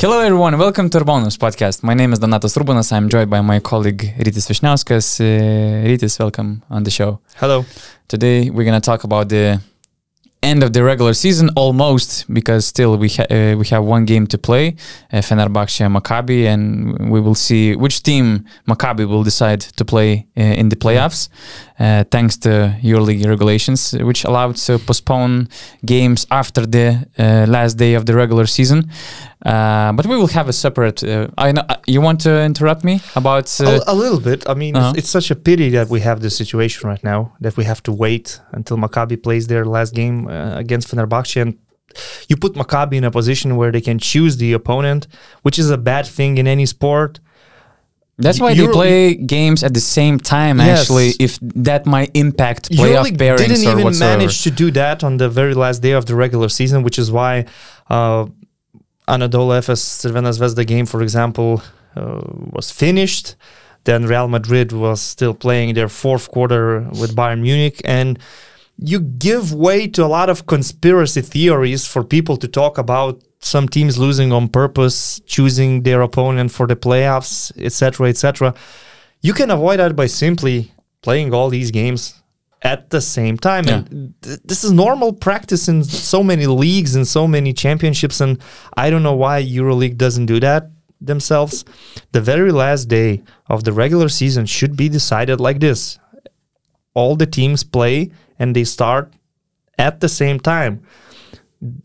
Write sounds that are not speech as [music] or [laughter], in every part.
Hello, everyone. Welcome to Urbonus podcast. My name is Donatas Urbonas. I'm joined by my colleague Rytis Vyšniauskas. Uh, Rytis, welcome on the show. Hello. Today, we're going to talk about the end of the regular season almost because still we ha- uh, we have one game to play uh, Fenerbahce Maccabi and we will see which team Maccabi will decide to play uh, in the playoffs uh, thanks to EuroLeague regulations which allowed to postpone games after the uh, last day of the regular season uh, but we will have a separate I know you want to interrupt me about a, a, little bit I mean uh-huh. it's, it's such a pity that we have this situation right now that we have to wait until Maccabi plays their last game uh, against Fenerbahce and you put Maccabi in a position where they can choose the opponent, which is a bad thing in any sport. That's why Euro- they play games at the same time. Yes. Actually, if that might impact playoff Euroleague pairings didn't or even whatsoever. manage to do that on the very last day of the regular season, which is why uh, Anadolu Efes Crvena Zvezda game, for example, uh, was finished. Then Real Madrid was still playing their fourth quarter with Bayern Munich, and you give way to a lot of conspiracy theories for people to talk about some teams losing on purpose, choosing their opponent for the playoffs, etc., etc. You can avoid that by simply playing all these games at the same time. Yeah. And th- this is normal practice in so many leagues and so many championships. And I don't know why EuroLeague doesn't do that themselves. The very last day of the regular season should be decided like this all the teams play and they start at the same time.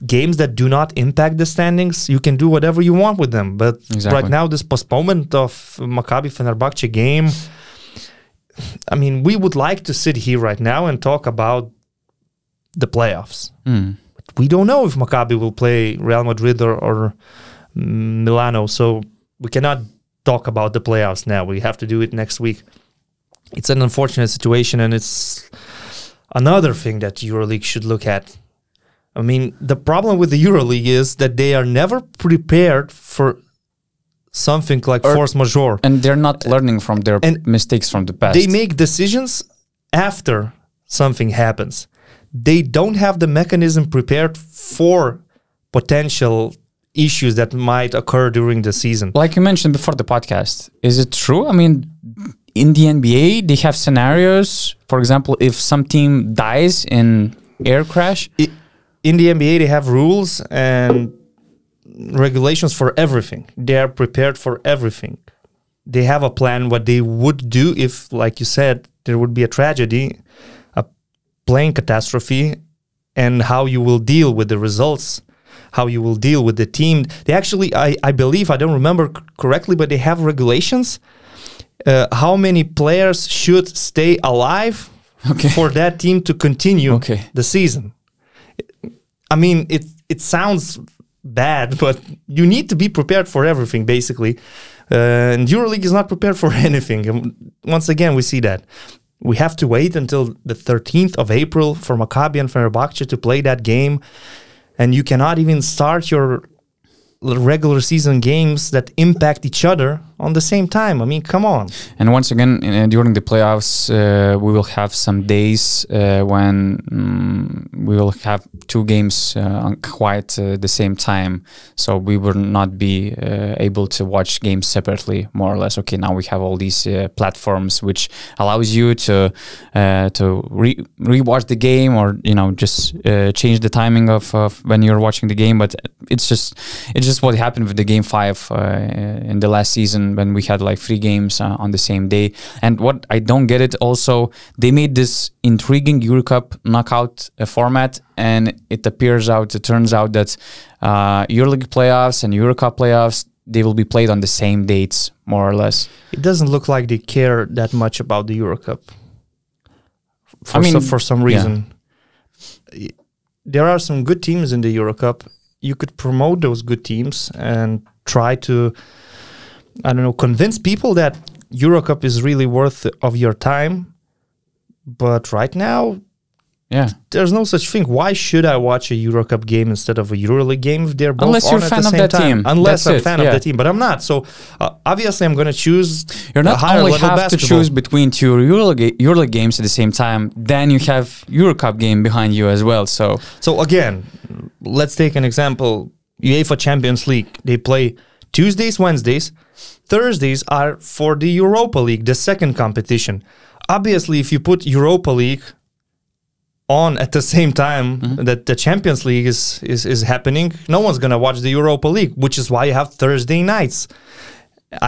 Games that do not impact the standings, you can do whatever you want with them. But exactly. right now, this postponement of Maccabi Fenerbahce game, I mean, we would like to sit here right now and talk about the playoffs. Mm. We don't know if Maccabi will play Real Madrid or, or Milano, so we cannot talk about the playoffs now. We have to do it next week. It's an unfortunate situation, and it's another thing that EuroLeague should look at. I mean, the problem with the EuroLeague is that they are never prepared for something like or, force majeure. And they're not learning from their and mistakes from the past. They make decisions after something happens. They don't have the mechanism prepared for potential issues that might occur during the season. Like you mentioned before the podcast, is it true? I mean, in the NBA, they have scenarios. For example, if some team dies in air crash, it, in the NBA, they have rules and regulations for everything. They are prepared for everything. They have a plan what they would do if, like you said, there would be a tragedy, a plane catastrophe, and how you will deal with the results, how you will deal with the team. They actually, I, I believe, I don't remember c- correctly, but they have regulations uh, how many players should stay alive okay. for that team to continue okay. the season. I mean, it it sounds bad, but you need to be prepared for everything, basically. Uh, and EuroLeague is not prepared for [laughs] anything. And once again, we see that. We have to wait until the 13th of April for Maccabi and Fenerbahce to play that game. And you cannot even start your regular season games that impact each other on the same time. I mean, come on. And once again, uh, during the playoffs, uh, we will have some days uh, when um, we will have two games uh, on quite uh, the same time. So we will not be able to watch games separately, more or less. Okay, now we have all these platforms which allows you to to re rewatch the game or you know just change the timing of, of, when you're watching the game. But it's just it's just what happened with the game five in the last season when we had like three games uh, on the same day. And what I don't get it also, they made this intriguing EuroCup knockout uh, format, and it appears out, it turns out that uh, EuroLeague playoffs and EuroCup playoffs they will be played on the same dates, more or less. It doesn't look like they care that much about the EuroCup. For I mean, so, for some reason, yeah. there are some good teams in the EuroCup. You could promote those good teams and try to I don't know, convince people that Eurocup is really worth of your time. But right now, yeah, there's no such thing. Why should I watch a Eurocup game instead of a EuroLeague game if they're both Unless you're a fan of that time? team. Unless That's I'm a fan yeah. of the team, but I'm not. So uh, obviously, I'm going to choose. You're not only have to choose between two EuroLeague, EuroLeague games at the same time. Then you have Eurocup game behind you as well. So so again, let's take an example. UEFA Champions League. They play Tuesdays, Wednesdays. Thursdays are for the Europa League, the second competition. Obviously, if you put Europa League on at the same time that the Champions League is, is is happening, no one's gonna watch the Europa League, which is why you have Thursday nights.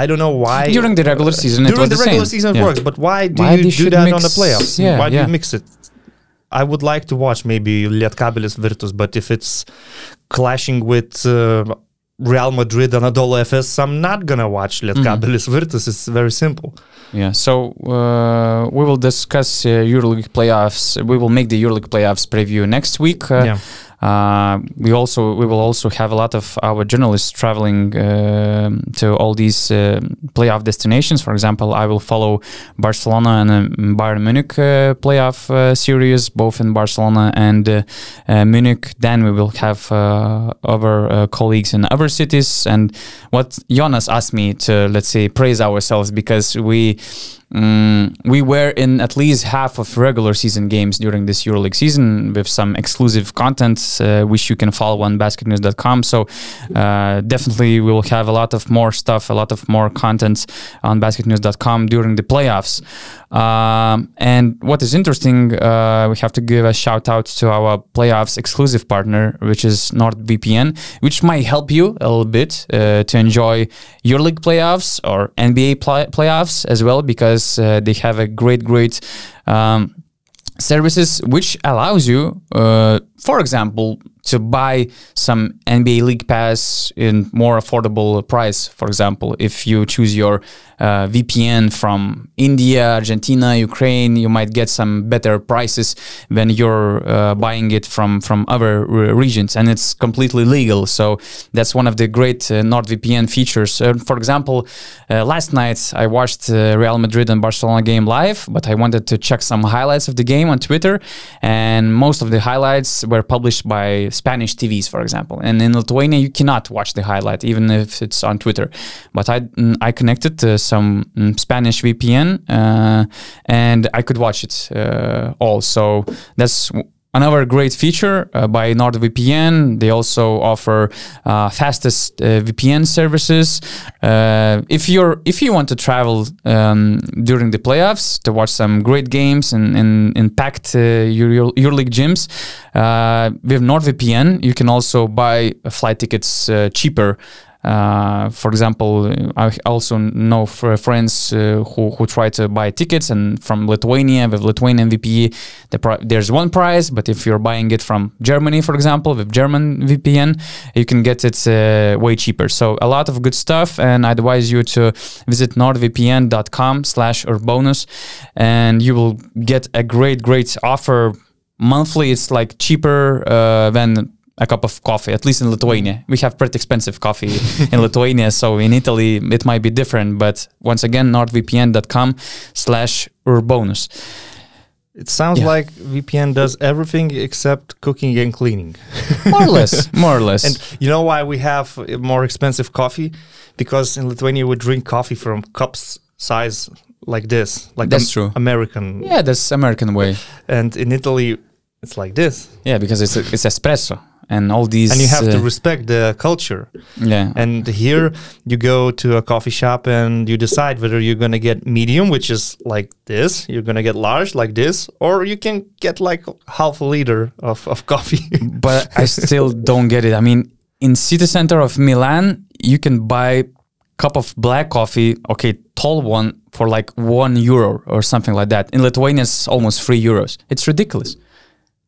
I don't know why During the regular season, it during the, the regular same. season it Yeah. works, but why do Why you do that on the playoffs? yeah, why do yeah. you mix it? I would like to watch maybe Lietkabelis Virtus, but if it's clashing with uh, Real Madrid and Anadolu Efes, I'm not gonna watch Mm. Lietkabelis Virtus. It's very simple. Yeah, so uh, we will discuss uh, EuroLeague playoffs. We will make the EuroLeague playoffs preview next week. Uh, yeah. Uh, we also we will also have a lot of our journalists traveling um to all these uh, playoff destinations. For example, I will follow Barcelona and uh, Bayern Munich uh, playoff uh, series, both in Barcelona and uh, uh, Munich. Then we will have uh, other uh, colleagues in other cities. And what Jonas asked me to let's say praise ourselves because we. Mm, we were in at least half of regular season games during this EuroLeague season with some exclusive content, uh, which you can follow on basketnews.com. So uh, definitely we will have a lot of more stuff, a lot of more content on basketnews.com during the playoffs. Um, and what is interesting, uh, we have to give a shout out to our playoffs exclusive partner, which is NordVPN, which might help you a little bit uh, to enjoy your league playoffs or NBA play- playoffs as well, because uh, they have a great, great. Um, services which allows you uh, for example to buy some nba league pass in more affordable price. For example if you choose your uh, vpn from india argentina ukraine you might get some better prices when you're uh, buying it from from other regions. And it's completely legal. So that's one of the great uh, nordvpn features. Uh, for example uh, last night i watched uh, real madrid and barcelona game live but i wanted to check some highlights of the game on Twitter, and most of the highlights were published by Spanish TVs, for example. And in Lithuania, you cannot watch the highlight even if it's on Twitter. But I I connected to some mm, Spanish VPN, uh, and I could watch it uh, all. So that's Another great feature uh, by NordVPN, they also offer uh, fastest uh, VPN services. Uh, if you're if you want to travel um, during the playoffs to watch some great games in in, in packed uh, Euro, EuroLeague gyms, uh, with NordVPN you can also buy flight tickets cheaper. Uh, for example, I also know friends uh, who, who try to buy tickets and from Lithuania with Lithuanian VPN, the there's one price, but if you're buying it from Germany, for example, with German VPN, you can get it uh, way cheaper. So a lot of good stuff, and I advise you to visit nordvpn.com slash urbonus, and you will get a great, great offer monthly. It's like cheaper uh, than a cup of coffee, at least in Lithuania. We have pretty expensive coffee [laughs] in Lithuania, so in Italy it might be different. But once again, nordvpn.com slash urbonus. It sounds Yeah. like VPN does everything except cooking and cleaning. [laughs] More or less, more or less. And you know why we have uh, more expensive coffee? Because in Lithuania we drink coffee from cups size like this, like That's true. American. yeah, that's American way. And in Italy it's like this, Yeah, because it's it's espresso and all these. and you have to uh, respect the culture. yeah, And here you go to a coffee shop and you decide whether you're gonna get medium, which is like this, you're gonna get large like this, or you can get like half a liter of, of coffee. [laughs] but I still don't get it. I mean, in city center of Milan, you can buy cup of black coffee, okay, tall one for like one euro or something like that. In Lithuania, it's almost three euros. It's ridiculous.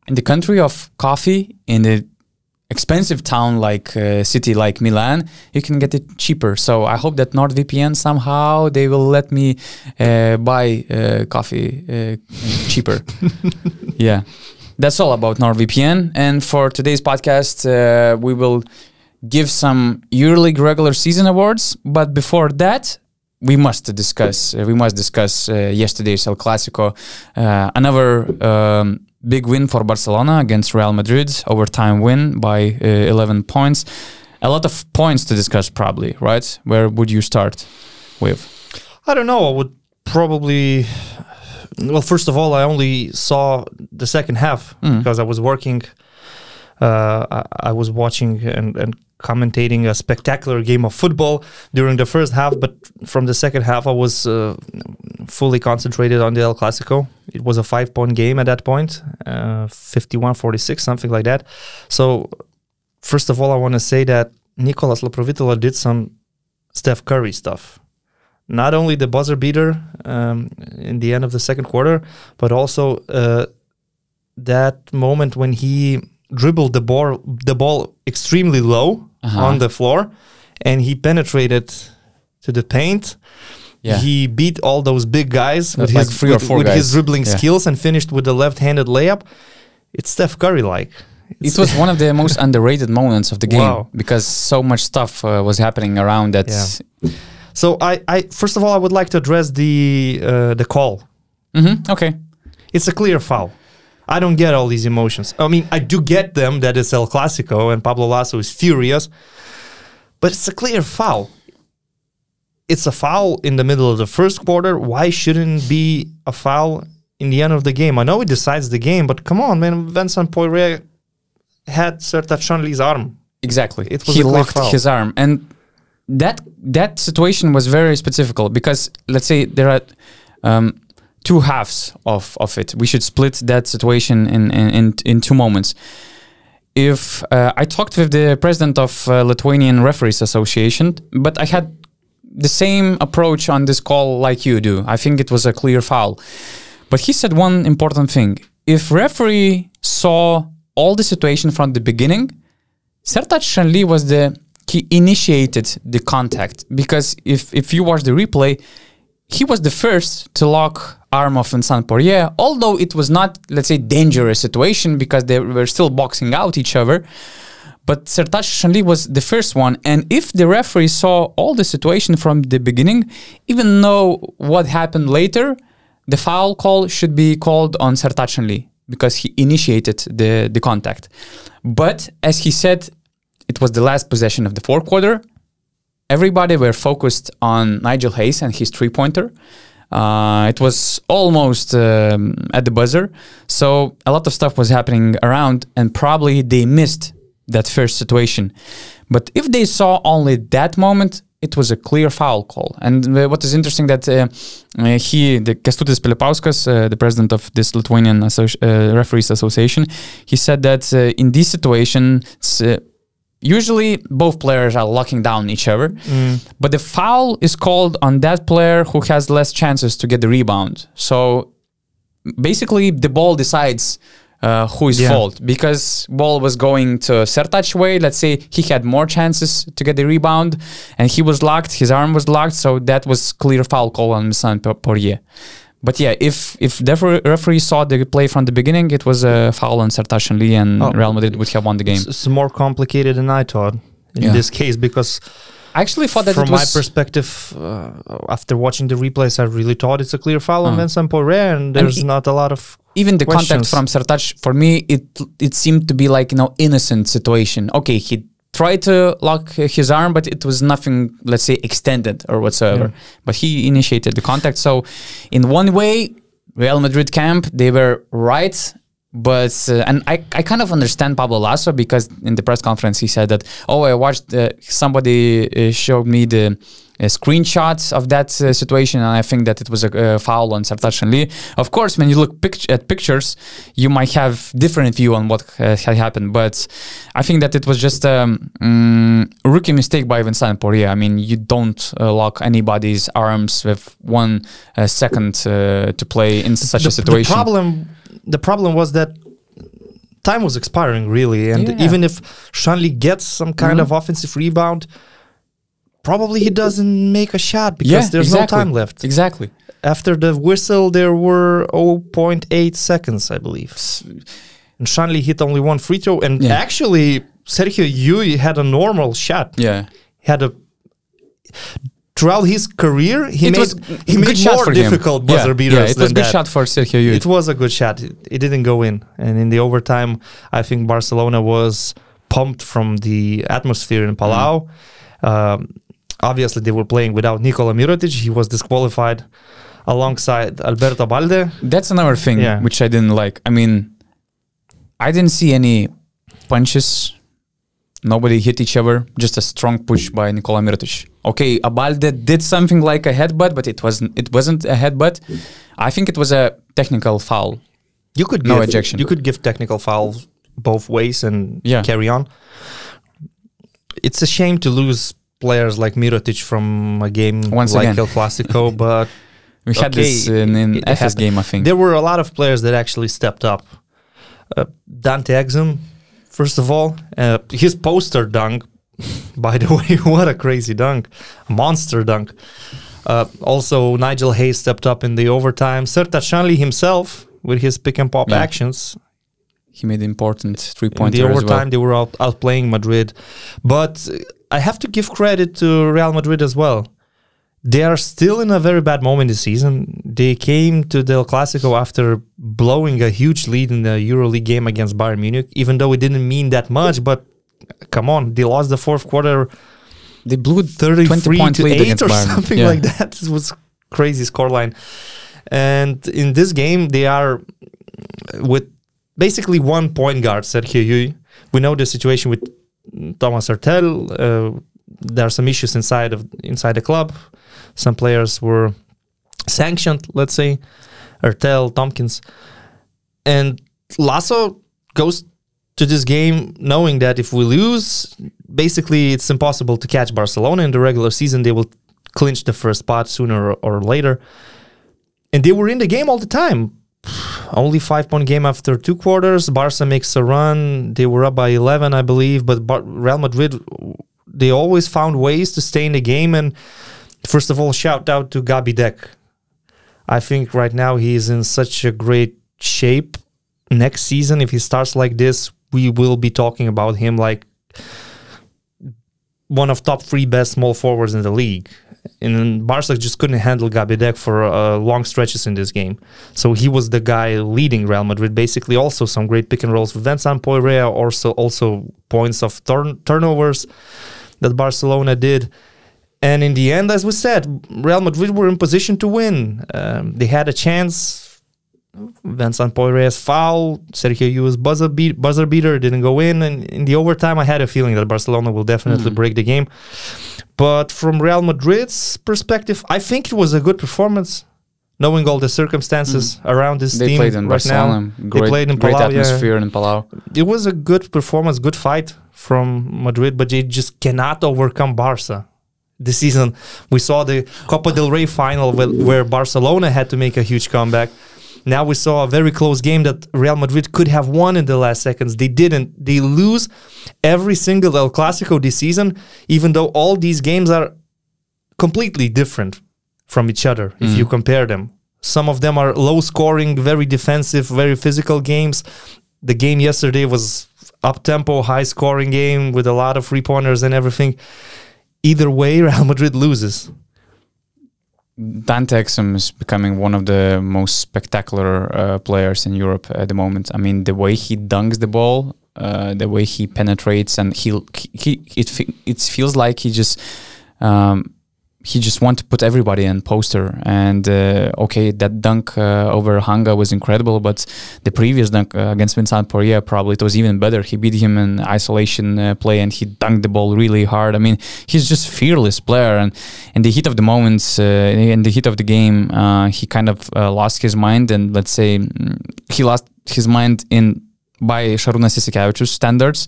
In the country of coffee, in the expensive town like uh, city like Milan, you can get it cheaper. So I hope that NordVPN somehow they will let me uh, buy uh, coffee uh, cheaper. [laughs] yeah, that's all about NordVPN. And for today's podcast, uh, we will give some EuroLeague regular season awards. But before that, we must discuss. Uh, we must discuss uh, yesterday's El Clasico. Uh, another um, big win for Barcelona against Real Madrid. Overtime win by uh, 11 points. A lot of points to discuss, probably. Right? Where would you start with? I don't know. I would probably. Well, first of all, I only saw the second half Mm. because I was working. Uh, I, I was watching and, and commentating a spectacular game of football during the first half, but from the second half, I was uh, fully concentrated on the El Clasico. It was a five point game at that point, uh, 51 46, something like that. So, first of all, I want to say that Nicolas Laprovittola did some Steph Curry stuff. Not only the buzzer beater um, in the end of the second quarter, but also uh, that moment when he dribbled the ball the ball extremely low Uh-huh. on the floor and he penetrated to the paint Yeah. he beat all those big guys with like his three or with, four with his dribbling Yeah. skills and finished with a left-handed layup it's Steph Curry like It was one of the [laughs] most underrated moments of the game Wow. because so much stuff uh, was happening around that. Yeah. so I, I first of all I would like to address the uh, the call Mhm, Okay. it's a clear foul I don't get all these emotions. I mean, I do get them that it's El Clasico and Pablo Laso is furious, but it's a clear foul. It's a foul in the middle of the first quarter. Why shouldn't it be a foul in the end of the game? I know it decides the game, but come on, man. Vincent Poirier had Sertac Sanli's arm. Exactly. It was he locked foul. his arm, and that that situation was very specific because let's say there are um, two halves of of it. We should split that situation in in in, two moments. If uh, I talked with the president of uh, Lithuanian Referees Association, but I had the same approach on this call like you do. I think it was a clear foul. But he said one important thing. If referee saw all the situation from the beginning, Sertac Sanli was the he initiated the contact because if if you watch the replay, he was the first to lock arm of Vincent Poirier, although it was not let's say dangerous situation because they were still boxing out each other. But Sertac Sanli was the first one, and if the referee saw all the situation from the beginning, even though what happened later, the foul call should be called on Sertac Sanli because he initiated the, the contact. But as he said, it was the last possession of the fourth quarter. Everybody were focused on Nigel Hayes and his three pointer. Uh, it was almost um, at the buzzer. So a lot of stuff was happening around, and probably they missed that first situation. But if they saw only that moment, it was a clear foul call. And uh, what is interesting that uh, uh, he, the Kestutis Pilipauskas, uh, the president of this Lithuanian Associ- uh, Referees Association, he said that in this situation, uh, usually both players are locking down each other, but the foul is called on that player who has less chances to get the rebound. So basically, the ball decides uh, who is Yeah. fault because ball was going to Sertac way. Let's say he had more chances to get the rebound, and he was locked. His arm was locked, so that was clear foul call on Po- Poirier. But yeah, if if the referee saw the play from the beginning, it was a foul on Sertac Sanli, and Oh. Real Madrid would have won the game. It's, more complicated than I thought in Yeah. this case because I actually thought that from my perspective, uh, after watching the replays, I really thought it's a clear foul on Uh. Vincent Poirier, and there's it- not a lot of even the contact from Sertac for me it it seemed to be like you know innocent situation okay he tried to lock his arm but it was nothing let's say extended or whatsoever Yeah. but he initiated the contact so in one way Real Madrid camp they were right but uh, and I, I kind of understand Pablo Laso because in the press conference he said that oh I watched uh, somebody uh, showed me the screenshots of that uh, situation and I think that it was a uh, foul on Sertac Sanli. Of course, when you look pict- at pictures, you might have different view on what uh, had happened, but I think that it was just a um, mm, rookie mistake by Vincent Poirier. I mean, you don't uh, lock anybody's arms with one uh, second uh, to play in such the, a situation. The problem, the problem was that time was expiring really, and Yeah. Mm-hmm. even if Sanli gets some kind of offensive rebound, probably he doesn't make a shot because yeah, there's exactly. no time left. Exactly. After the whistle, there were 0.8 seconds, I believe. And Sanli hit only one free throw, and Yeah. actually Sergio Llull had a normal shot. Yeah. He had a throughout his career, he it made he made more for him. difficult Yeah, buzzer beaters Yeah, it was than good that. shot for Sergio Llull. It was a good shot. It, it didn't go in, and in the overtime, I think Barcelona was pumped from the atmosphere in Palau. Mm. Um, obviously, they were playing without Nikola Mirotic. He was disqualified alongside Alberto Abalde. That's another thing Yeah. which I didn't like. I mean, I didn't see any punches Nobody hit each other. Just a strong push by Nikola Mirotic. Okay, Abalde did something like a headbutt, but it wasn't. It wasn't a headbutt. I think it was a technical foul. You could No give, ejection. You could give technical fouls both ways and Yeah. carry on. It's a shame to lose players like Mirotic from a game Once like again. El Clasico, [laughs] but We had this in, in Efes game, I think. there were a lot of players that actually stepped up. Uh, Dante Exum, first of all, uh, his poster dunk. [laughs] By the [laughs] way, what a crazy dunk, a monster dunk. Uh, also, Nigel Hayes stepped up in the overtime. Sertac Sanli himself with his pick and pop Yeah. actions. he made important three In the overtime, well. they were out outplaying Madrid. But uh, I have to give credit to Real Madrid as well. They are still in a very bad moment this season. They came to the Clasico after blowing a huge lead in the EuroLeague game against Bayern Munich, even though it didn't mean that much. But come on, they lost the fourth quarter They blew 33 point to lead 8 or Bayern. something Yeah. like that. This was crazy scoreline. And in this game, they are with basically one point guard, Sergio Llull. We know the situation with Thomas Heurtel. Uh, there are some issues inside of inside the club. Some players were sanctioned, let's say, Heurtel, Tompkins. And Laso goes to this game knowing that if we lose, basically it's impossible to catch Barcelona in the regular season. They will clinch the first spot sooner or later. And they were in the game all the time. Only five point game after two quarters. Barca makes a run. They were up by 11, I believe. But Bar- Real Madrid, they always found ways to stay in the game. And first of all, shout out to Gabi Deck. I think right now he is in such a great shape. Next season, if he starts like this, we will be talking about him like one of top three best small forwards in the league. And Barca just couldn't handle Gabi Deck for uh, long stretches in this game. So he was the guy leading Real Madrid. Basically, also some great pick and rolls with Vincent Poirier, also also points of turn- turnovers that Barcelona did. And in the end, as we said, Real Madrid were in position to win. Um, they had a chance. Vincent Poirier's foul, Sergio Llull's buzzer, beat, buzzer beater didn't go in. And in the overtime, I had a feeling that Barcelona will definitely hmm. break the game. But from Real Madrid's perspective, I think it was a good performance, knowing all the circumstances hmm. around this They team played in right Barcelona. now. Great, they played in great Palau, yeah. atmosphere in Palau. It was a good performance, good fight from Madrid, but they just cannot overcome Barca. This season, we saw the Copa del Rey final where, where Barcelona had to make a huge comeback. Now we saw a very close game that Real Madrid could have won in the last seconds. They didn't. They lose every single El Clasico this season, even though all these games are completely different from each other if mm-hmm. you compare them. Some of them are low scoring, very defensive, very physical games. The game yesterday was up tempo, high scoring game with a lot of three pointers and everything. Either way, [laughs] Real Madrid loses. Dante Exum is becoming one of the most spectacular uh, players in Europe at the moment. I mean, the way he dunks the ball, uh, the way he penetrates, and he, he it it feels like he just um, he just want to put everybody in poster. And uh, okay, that dunk uh, over Hanga was incredible, but the previous dunk uh, against Vincent Poirier probably it was even better. He beat him in isolation uh, play, and he dunked the ball really hard. I mean, he's just fearless player, and in the heat of the moments, uh, in the heat of the game, uh, he kind of lost his mind, and let's say mm, he lost his mind in by Šarūnas Jasikevičius standards,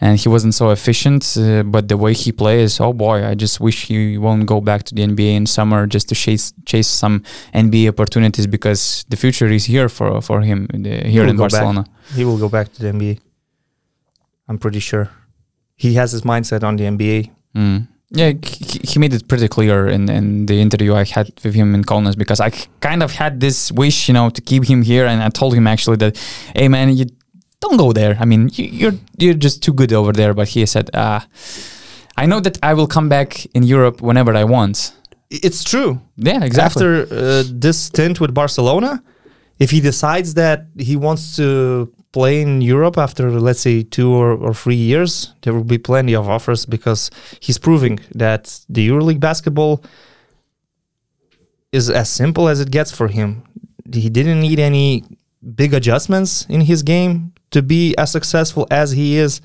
and he wasn't so efficient. Uh, but the way he plays, oh boy, I just wish he won't go back to the NBA in summer just to chase chase some NBA opportunities because the future is here for for him the, here will in go back. Barcelona. He will go back to the NBA. I'm pretty sure. He has his mindset on the NBA. Mm. Yeah, he, made it pretty clear in, in the interview I had with him in Kaunas because I kind of had this wish, you know, to keep him here, and I told him actually that, hey man, you don't go there. I mean, you, you're you're just too good over there. But he said, ah, I know that I will come back in Europe whenever I want. It's true. Yeah, exactly. After uh, this stint with Barcelona, if he decides that he wants to play in Europe after, let's say, two or, or three years, there will be plenty of offers because he's proving that the EuroLeague basketball is as simple as it gets for him. He didn't need any big adjustments in his game to be as successful as he is.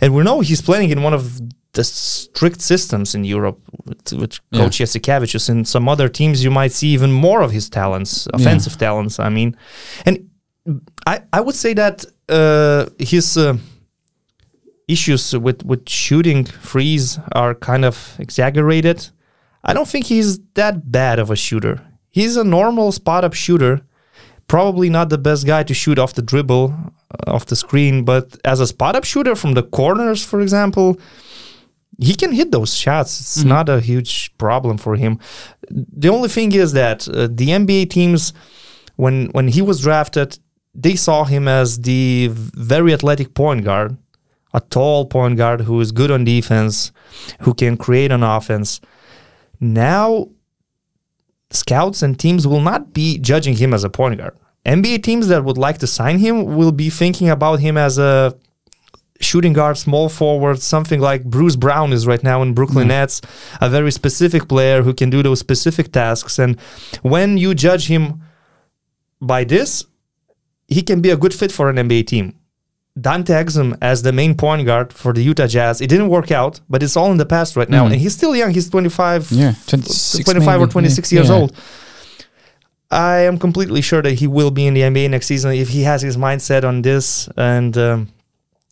and we know he's playing in one of the strict systems in Europe with, with Yeah. Coach Jasikevicius. In some other teams, you might see even more of his talents, offensive talents. I mean, and I I would say that uh, his. Uh, issues with with shooting freeze are kind of exaggerated. I don't think he's that bad of a shooter. He's a normal spot up shooter. Probably not the best guy to shoot off the dribble, off the screen, but as a spot up shooter from the corners, for example, he can hit those shots. It's not a huge problem for him. The only thing is that uh, the NBA teams, when when he was drafted, they saw him as the very athletic point guard, a tall point guard who is good on defense, who can create an offense. Now, scouts and teams will not be judging him as a point guard. NBA teams that would like to sign him will be thinking about him as a shooting guard, small forward, something like Bruce Brown is right now in Brooklyn Nets, a very specific player who can do those specific tasks. And when you judge him by this, he can be a good fit for an NBA team. Dante Exum as the main point guard for the Utah Jazz. It didn't work out, but it's all in the past right now. Mm. And he's still young. He's 25, Yeah, 26 25 or 26 Yeah. years Yeah. old. I am completely sure that he will be in the NBA next season if he has his mindset on this. And um,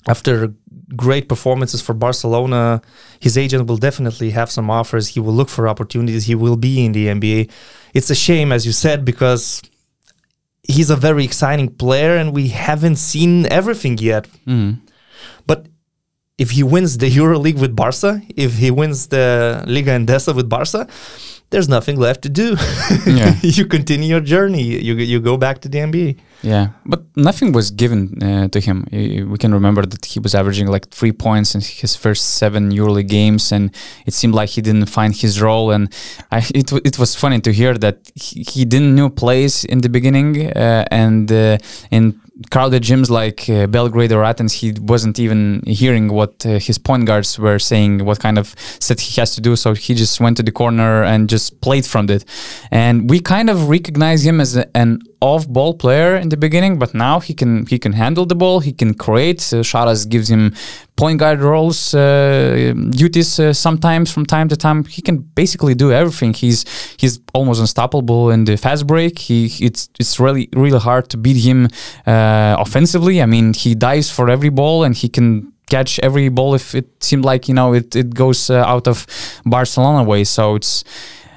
after great performances for Barcelona, his agent will definitely have some offers. He will look for opportunities. He will be in the NBA. It's a shame, as you said, because he's a very exciting player and we haven't seen everything yet. Mm. But if he wins the EuroLeague with Barca, if he wins the Liga Endesa with Barca, there's nothing left to do. Yeah. [laughs] you continue your journey. You you go back to the NBA. Yeah, but nothing was given uh, to him. We can remember that he was averaging like three points in his first seven EuroLeague games, and it seemed like he didn't find his role. And I, [laughs] it it was funny to hear that he, he didn't know plays in the beginning, uh, and uh, in crowded gyms like uh, Belgrade or Athens, he wasn't even hearing what uh, his point guards were saying, what kind of set he has to do. So he just went to the corner and just played from it. And we kind of recognize him as a, an off-ball player in the beginning, but now he can he can handle the ball. He can create. Uh, gives him point guard roles, uh, duties uh, sometimes from time to time. He can basically do everything. He's he's almost unstoppable in the fast break. He it's it's really really hard to beat him uh, offensively. I mean, he dives for every ball and he can catch every ball if it seemed like you know it it goes uh, out of Barcelona way. So it's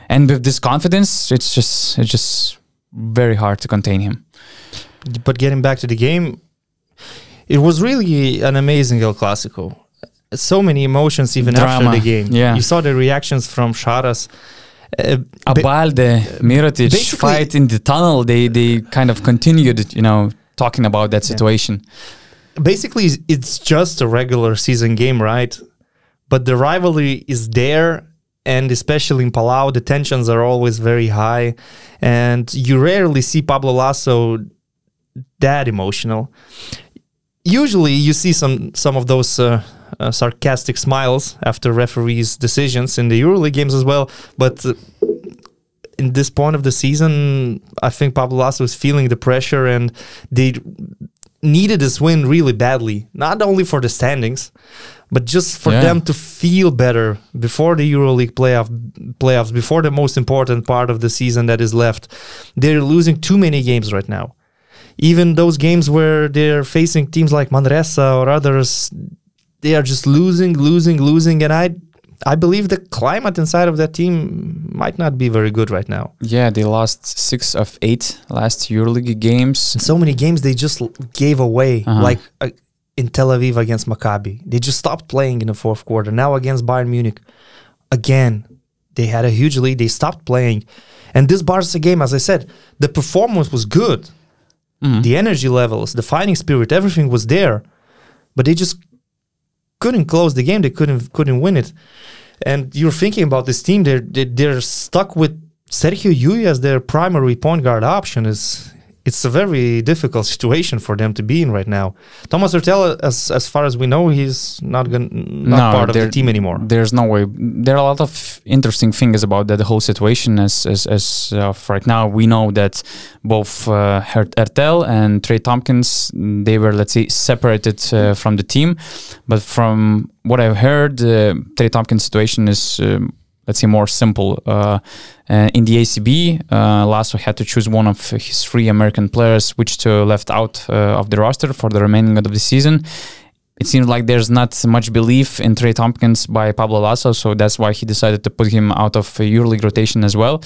and with this confidence, it's just it's just very hard to contain him. But getting back to the game, it was really an amazing El Clasico. So many emotions even Drama, after the game. yeah. You saw the reactions from Sharas. Uh, ba- Abalde, Mirotic fight in the tunnel. They they kind of continued, you know, talking about that situation. basically it's just a regular season game, right? But the rivalry is there, and especially in Palau, the tensions are always very high, and you rarely see Pablo Laso that emotional. Usually, you see some some of those uh, uh, sarcastic smiles after referees' decisions in the EuroLeague games as well, but. Uh, in this point of the season, I think Pablo Laso is feeling the pressure, and they needed this win really badly, not only for the standings, but just for Yeah. them to feel better before the EuroLeague playoff playoffs, before the most important part of the season that is left. They're losing too many games right now. Even those games where they're facing teams like Manresa or others, they are just losing, losing, losing, and I. I believe the climate inside of that team might not be very good right now. Yeah, they lost six of eight last EuroLeague games. In so many games they just gave away Uh-huh. like uh, in Tel Aviv against Maccabi. They just stopped playing in the fourth quarter. Now against Bayern Munich again they had a huge lead. They stopped playing. And this Barca game as I said the performance was good. Mhm. the energy levels the fighting spirit everything was there. But they just couldn't close the game. They couldn't couldn't win it. And you're thinking about this team. They're they're, stuck with Sergio Llull as their primary point guard option is it's a very difficult situation for them to be in right now. Thomas Heurtel, as as far as we know, he's not going not No, part of the team anymore. There's no way. There are a lot of interesting things about that whole situation. As as, as of right now, we know that both uh, Heurtel and Trey Tompkins they were let's say separated uh, from the team. But from what I've heard, uh, Trey Tompkins' situation is. Um, Let's say more simple. Uh, uh, in the ACB, uh, Laso had to choose one of his three American players, which to left out uh, of the roster for the remaining of the season it seems like there's not much belief in Trey Tompkins by Pablo Laso, so that's why he decided to put him out of EuroLeague rotation as well.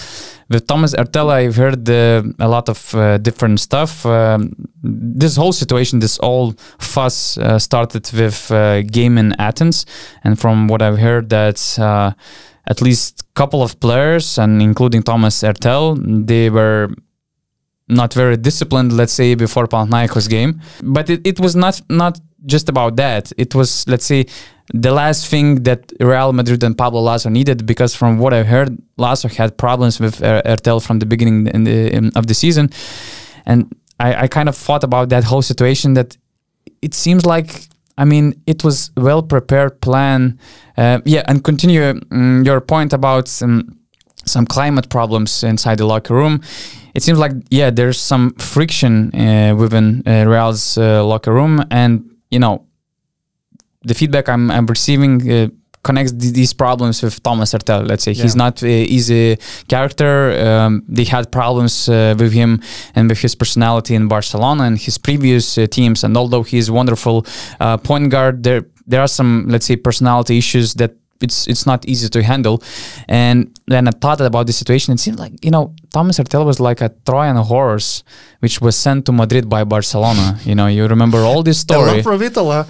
With Thomas Ertella, I've heard uh, a lot of different stuff. Um, this whole situation, this all fuss started with game in Athens, and from what I've heard, that at least couple of players, and including Thomas Heurtel, they were not very disciplined, let's say, before Panathinaikos game. But it, it was not not just about that. It was, let's say, the last thing that Real Madrid and Pablo Laso needed because from what I heard, Laso had problems with uh, Heurtel from the beginning in the, in, of the season. And I, I kind of thought about that whole situation that it seems like I mean, it was well prepared plan. Uh, yeah, and continue mm, your point about some some climate problems inside the locker room. It seems like yeah, there's some friction uh, within uh, Real's uh, locker room, and you know, the feedback I'm I'm receiving. Uh, connects th- these problems with Thomas Heurtel. Let's say he's Yeah. not a easy character. Um, they had problems uh, with him and with his personality in Barcelona and his previous uh, teams. And although he's a wonderful uh, point guard, there there are some let's say personality issues that it's it's not easy to handle. And then I thought about the situation. It seemed like you know Thomas Heurtel was like a Trojan horse, which was sent to Madrid by Barcelona. you know, you remember all this story. Elon Provitola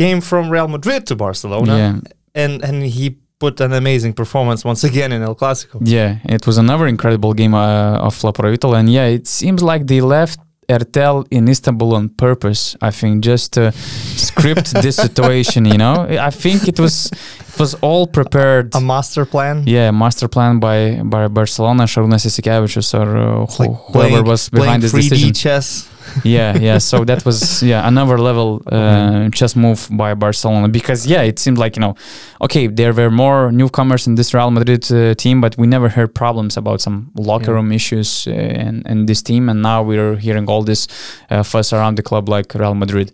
came from Real Madrid to Barcelona, Yeah. and and he put an amazing performance once again in El Clasico. Yeah, it was another incredible game uh, of La Provital, and yeah, it seems like they left Heurtel in Istanbul on purpose. I think just to script this [laughs] situation. You know, I think it was it was all prepared. A master plan. yeah, master plan by by Barcelona, Šarūnas Jasikevičius, or uh, It's like who, whoever playing- was behind this 3D decision. chess. Yeah, yeah. So that was yeah another level uh, chess move by Barcelona because yeah, it seemed like you know, okay, there were more newcomers in this Real Madrid uh, team, but we never heard problems about some locker Yeah. room issues uh, in, in this team, and now we're hearing all this uh, fuss around the club like Real Madrid.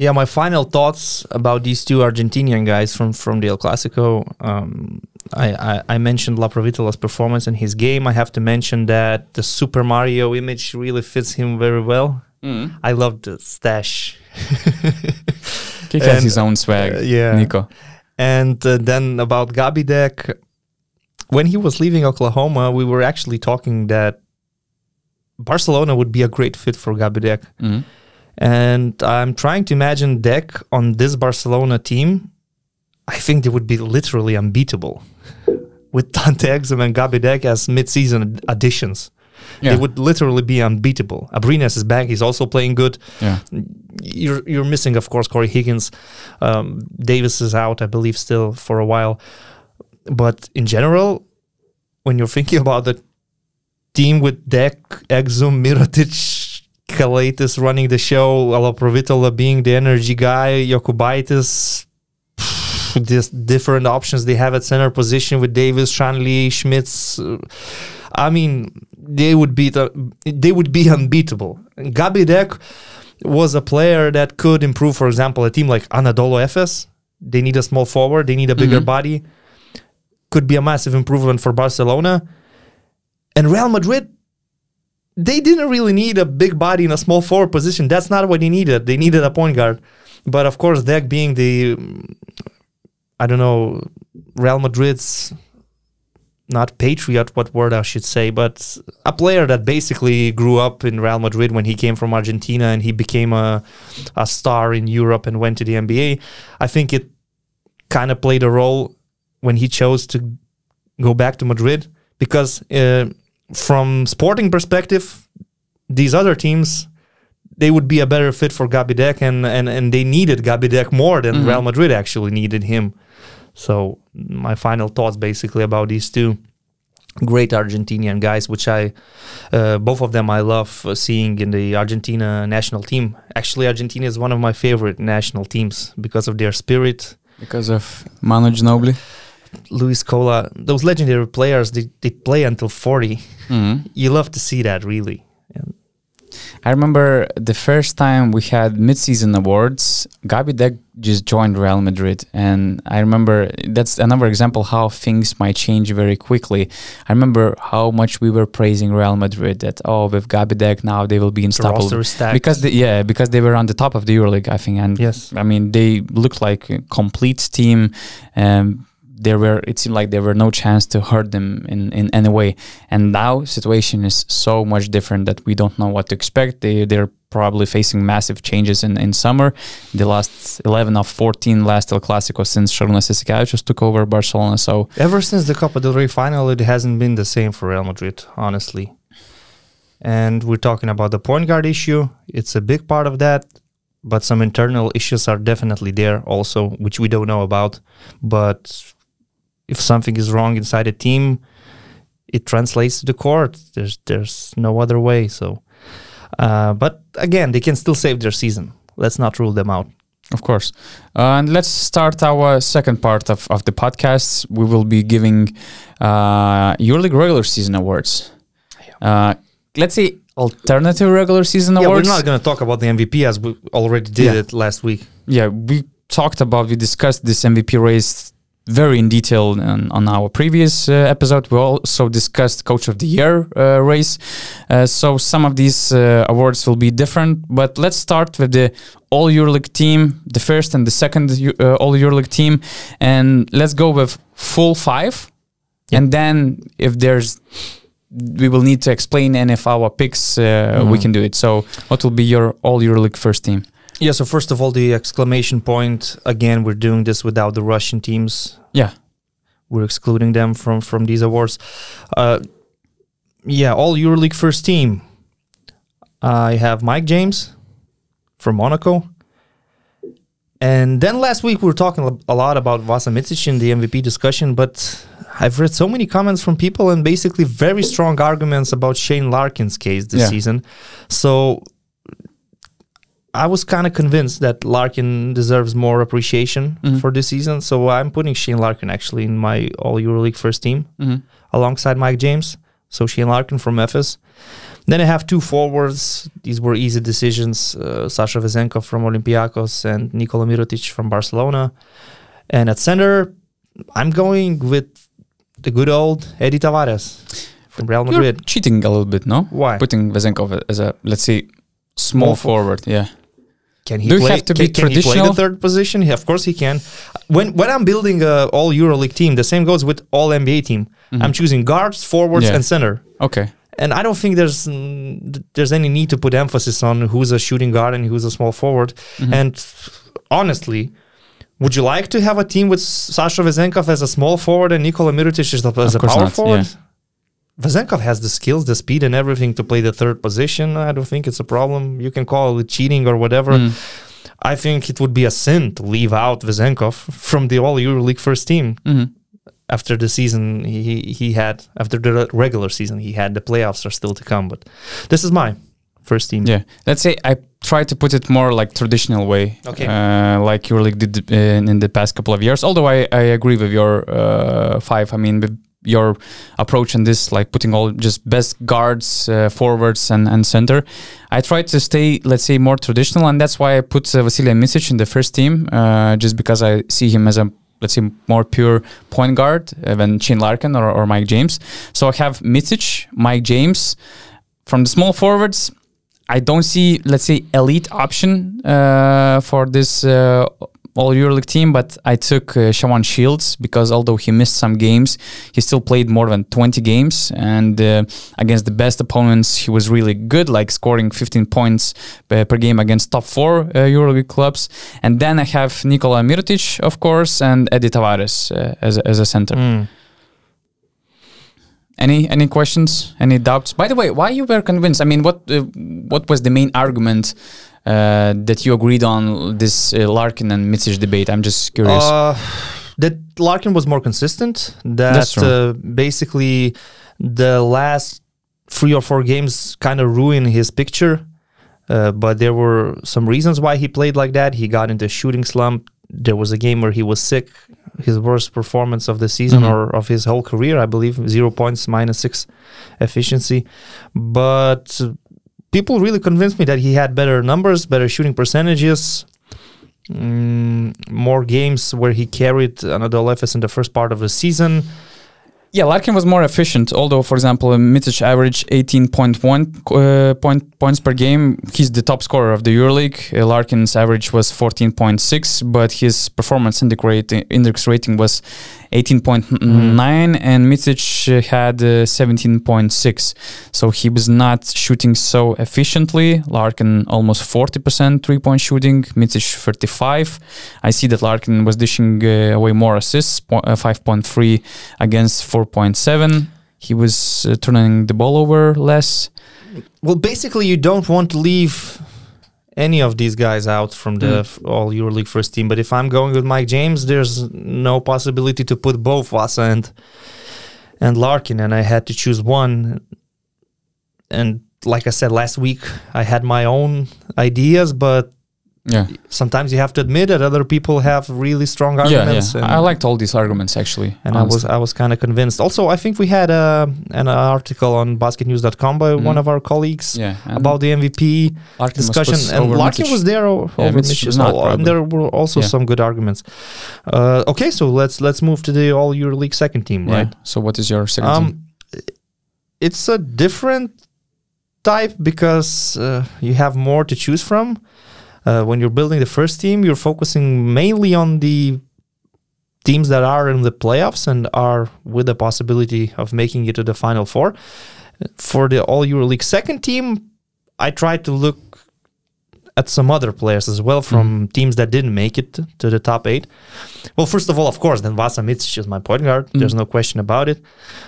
Yeah, my final thoughts about these two Argentinian guys from from the El Clasico. Um, I, I I mentioned Laprovittola's performance in his game. I have to mention that the Super Mario image really fits him very well. I love the stash. He has And, his own swag, uh, yeah. Nico. And uh, then about Gabi Deck, when he was leaving Oklahoma, we were actually talking that Barcelona would be a great fit for Gabi Deck. Mhm. And I'm trying to imagine Deck on this Barcelona team. I think they would be literally unbeatable [laughs] with Dante Exum and Gabi Deck as mid-season additions. Yeah. They would literally be unbeatable. Abrines is back; he's also playing good. Yeah, You're you're missing, of course, Cory Higgins. Um, Davis is out, I believe, still for a while. But in general, when you're thinking [laughs] about the team with Deck, Exum, Mirotic, Calathes running the show, Alaprovitola being the energy guy, Jokubaitis, these different options they have at center position with Davis, Sanli, Schmitz. I mean, they would beat. Uh, they would be unbeatable. Gabi Deck was a player that could improve. For example, a team like Anadolu Efes. They need a small forward. They need a bigger Mhm. body. Could be a massive improvement for Barcelona. And Real Madrid, they didn't really need a big body in a small forward position. That's not what they needed. They needed a point guard. But of course, Deck being the, I don't know, Real Madrid's not patriot, what word I should say, but a player that basically grew up in Real Madrid when he came from Argentina and he became a, a star in Europe and went to the NBA. I think it kind of played a role when he chose to go back to Madrid because uh, from sporting perspective, these other teams they would be a better fit for Gabi Deck and, and, and they needed Gabi Deck more than Mhm. Real Madrid actually needed him. So my final thoughts basically about these two. great Argentinian guys, which I, uh, both of them I love uh, seeing in the Argentina national team. Actually, Argentina is one of my favorite national teams because of their spirit. Because of Manu Ginobili. Luis Scola, those legendary players, they, they play until 40. Mhm. You love to see that, really. And I remember the first time we had mid-season awards. Gabi Deck just joined Real Madrid, and I remember that's another example how things might change very quickly. I remember how much we were praising Real Madrid that oh, with Gabi Deck now they will be the unstoppable roster because they, yeah because they were on the top of the EuroLeague I think and yes. I mean, they looked like a complete team. Um, there were it seemed like there were no chance to hurt them in, in any way. And now situation is so much different that we don't know what to expect. They they're probably facing massive changes in, in summer. The last eleven of fourteen last El Clasico since Šarūnas Jasikevičius took over Barcelona. So Ever since the Copa del Rey final, it hasn't been the same for Real Madrid, honestly. And we're talking about the point guard issue. It's a big part of that, but some internal issues are definitely there also, which we don't know about. But if something is wrong inside a team, it translates to the court. There's there's no other way. So, uh, but again, they can still save their season. Let's not rule them out. Of course. Uh, and let's start our second part of, of the podcast. We will be giving uh, EuroLeague regular season awards. Uh, let's say alternative regular season Yeah, awards. we're not going to talk about the MVP as we already did Yeah. it last week. yeah, we talked about, we discussed this MVP race very in detail on, on our previous uh, episode. We also discussed Coach of the Year uh, race. Uh, so some of these uh, awards will be different, but let's start with the All EuroLeague team, the first and the second uh, All EuroLeague team, and let's go with full five. And then if there's we will need to explain any of our picks. Uh, We Mhm. can do it. So, what will be your all EuroLeague first team? Yeah, so first of all, the exclamation point again, we're doing this without the Russian teams. Yeah. We're excluding them from from these awards. Uh, yeah, all EuroLeague first team. I have Mike James from Monaco. And then last week we were talking a lot about Vasa Micic in the MVP discussion, but I've read so many comments from people and basically very strong arguments about Shane Larkin's case this Yeah. season. So I was kind of convinced that Larkin deserves more appreciation Mhm. for this season. So I'm putting Shane Larkin actually in my All EuroLeague first team Mm-hmm. alongside Mike James. So Shane Larkin from Efes. Then I have two forwards. These were easy decisions: uh, Sasha Vezenkov from Olympiacos and Nikola Mirotic from Barcelona. And at center, I'm going with the good old Eddie Tavares from Real You're Madrid. cheating a little bit, no? Why? Putting Vezenkov as a let's say Small small fo- forward. Yeah. Can he Do you play? have to can, be can he play the traditional? third position? Yeah, of course he can. When when I'm building a all EuroLeague team, the same goes with all NBA team. Mhm. I'm choosing guards, forwards, Yeah. and center. Okay. And I don't think there's mm, there's any need to put emphasis on who's a shooting guard and who's a small forward. Mhm. And honestly, would you like to have a team with Sasha Vezenkov as a small forward and Nikola Mirotic as a, as a power not, forward? Vezenkov has the skills, the speed, and everything to play the third position. I don't think it's a problem. You can call it cheating or whatever. Mm. I think it would be a sin to leave out Vezenkov from the All EuroLeague first team Mhm. after the season he he had after the regular season he had. The playoffs are still to come, but this is my first team. Yeah. Let's say I try to put it more like traditional way. Okay. Uh, like EuroLeague did in, in the past couple of years. Although I, I agree with your uh, five. I mean, your approach in this, like putting all just best guards, uh, forwards, and, and center. I try to stay, let's say, more traditional, and that's why I put uh, Vasilij Micic in the first team, uh, just because I see him as a let's say more pure point guard uh, than Shane Larkin or, or Mike James. So I have Micic, Mike James. From the small forwards, I don't see, let's say, elite option uh, for this uh, all EuroLeague team, but I took uh, Shawan Shields because although he missed some games, he still played more than 20 games, and uh, against the best opponents, he was really good, like scoring 15 points per, per game against top four uh, EuroLeague clubs. And then I have Nikola Mirotic, of course, and Eddie Tavares uh, as, a- as a center. Mm. Any any questions? Any doubts? By the way, why you were convinced? I mean, what uh, what was the main argument uh, that you agreed on this uh, Larkin and Micic debate? I'm just curious. Uh, that Larkin was more consistent. That That's true. uh, basically The last three or four games kind of ruined his picture, uh, but there were some reasons why he played like that. He got into a shooting slump. There was a game where he was sick, his worst performance of the season Mhm. or of his whole career, I believe, zero points, minus six efficiency. But people really convinced me that he had better numbers, better shooting percentages, mm, more games where he carried Anadolu Efes in the first part of the season. Yeah, Larkin was more efficient. Although, for example, Micic averaged 18.1 uh, point, points per game. He's the top scorer of the EuroLeague. Uh, Larkin's average was 14.6, but his performance index rating, index rating was 18.9, and Micic uh, had uh, 17.6. So he was not shooting so efficiently. Larkin almost 40% three-point shooting. Micic 35. I see that Larkin was dishing uh, away more assists, uh, 5.3 against 4.7. He was uh, turning the ball over less. Well, basically, you don't want to leave any of these guys out from the Mm. all EuroLeague first team. But if I'm going with Mike James, there's no possibility to put both Vasa and and Larkin, and I had to choose one. And like I said last week, I had my own ideas, but Yeah. sometimes you have to admit that other people have really strong arguments. yeah. and- I liked all these arguments actually. and I was. I was kind of convinced. Also, I think we had uh, an article on basketnews.com by Mhm. one of our colleagues yeah, about the MVP Larkin discussion, and Larkin Micic. was there Yeah, over Micic Micic not, and there were also Yeah. some good arguments. Uh, okay, so let's let's move to the All EuroLeague second team, Yeah. right? So what is your second team? Um, it's a different type because uh, you have more to choose from. Uh, when you're building the first team, you're focusing mainly on the teams that are in the playoffs and are with the possibility of making it to the final four. For the All EuroLeague second team, I tried to look at some other players as well from teams that didn't make it to the top eight. Well, first of all, of course, then Vasa Micic is my point guard. There's no question about it.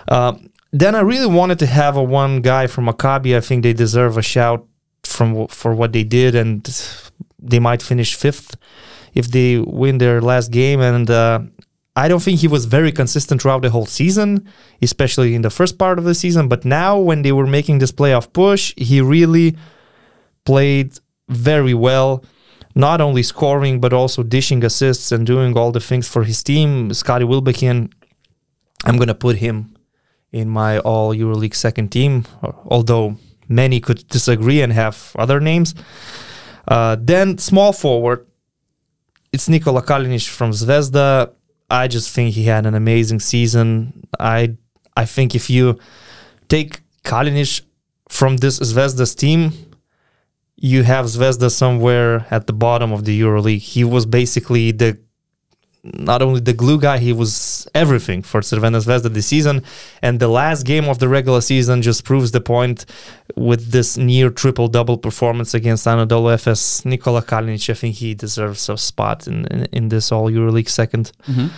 Um, then I really wanted to have a one guy from Maccabi. I think they deserve a shout from for what they did, and they might finish fifth if they win their last game. And uh, I don't think he was very consistent throughout the whole season, especially in the first part of the season. But now, when they were making this playoff push, he really played very well. Not only scoring, but also dishing assists and doing all the things for his team. Scottie Wilbekin, I'm going to put him in my all EuroLeague second team, although many could disagree and have other names. Uh, then small forward, it's Nikola Kalinic from Zvezda. I just think he had an amazing season. I I think if you take Kalinic from this Zvezda's team, you have Zvezda somewhere at the bottom of the EuroLeague. He was basically the not only the glue guy, he was everything for Crvena Zvezda this season. And the last game of the regular season just proves the point with this near triple double performance against Anadolu Efes. Nikola Kalinic, I think he deserves a spot in, in, in this all EuroLeague second Mhm.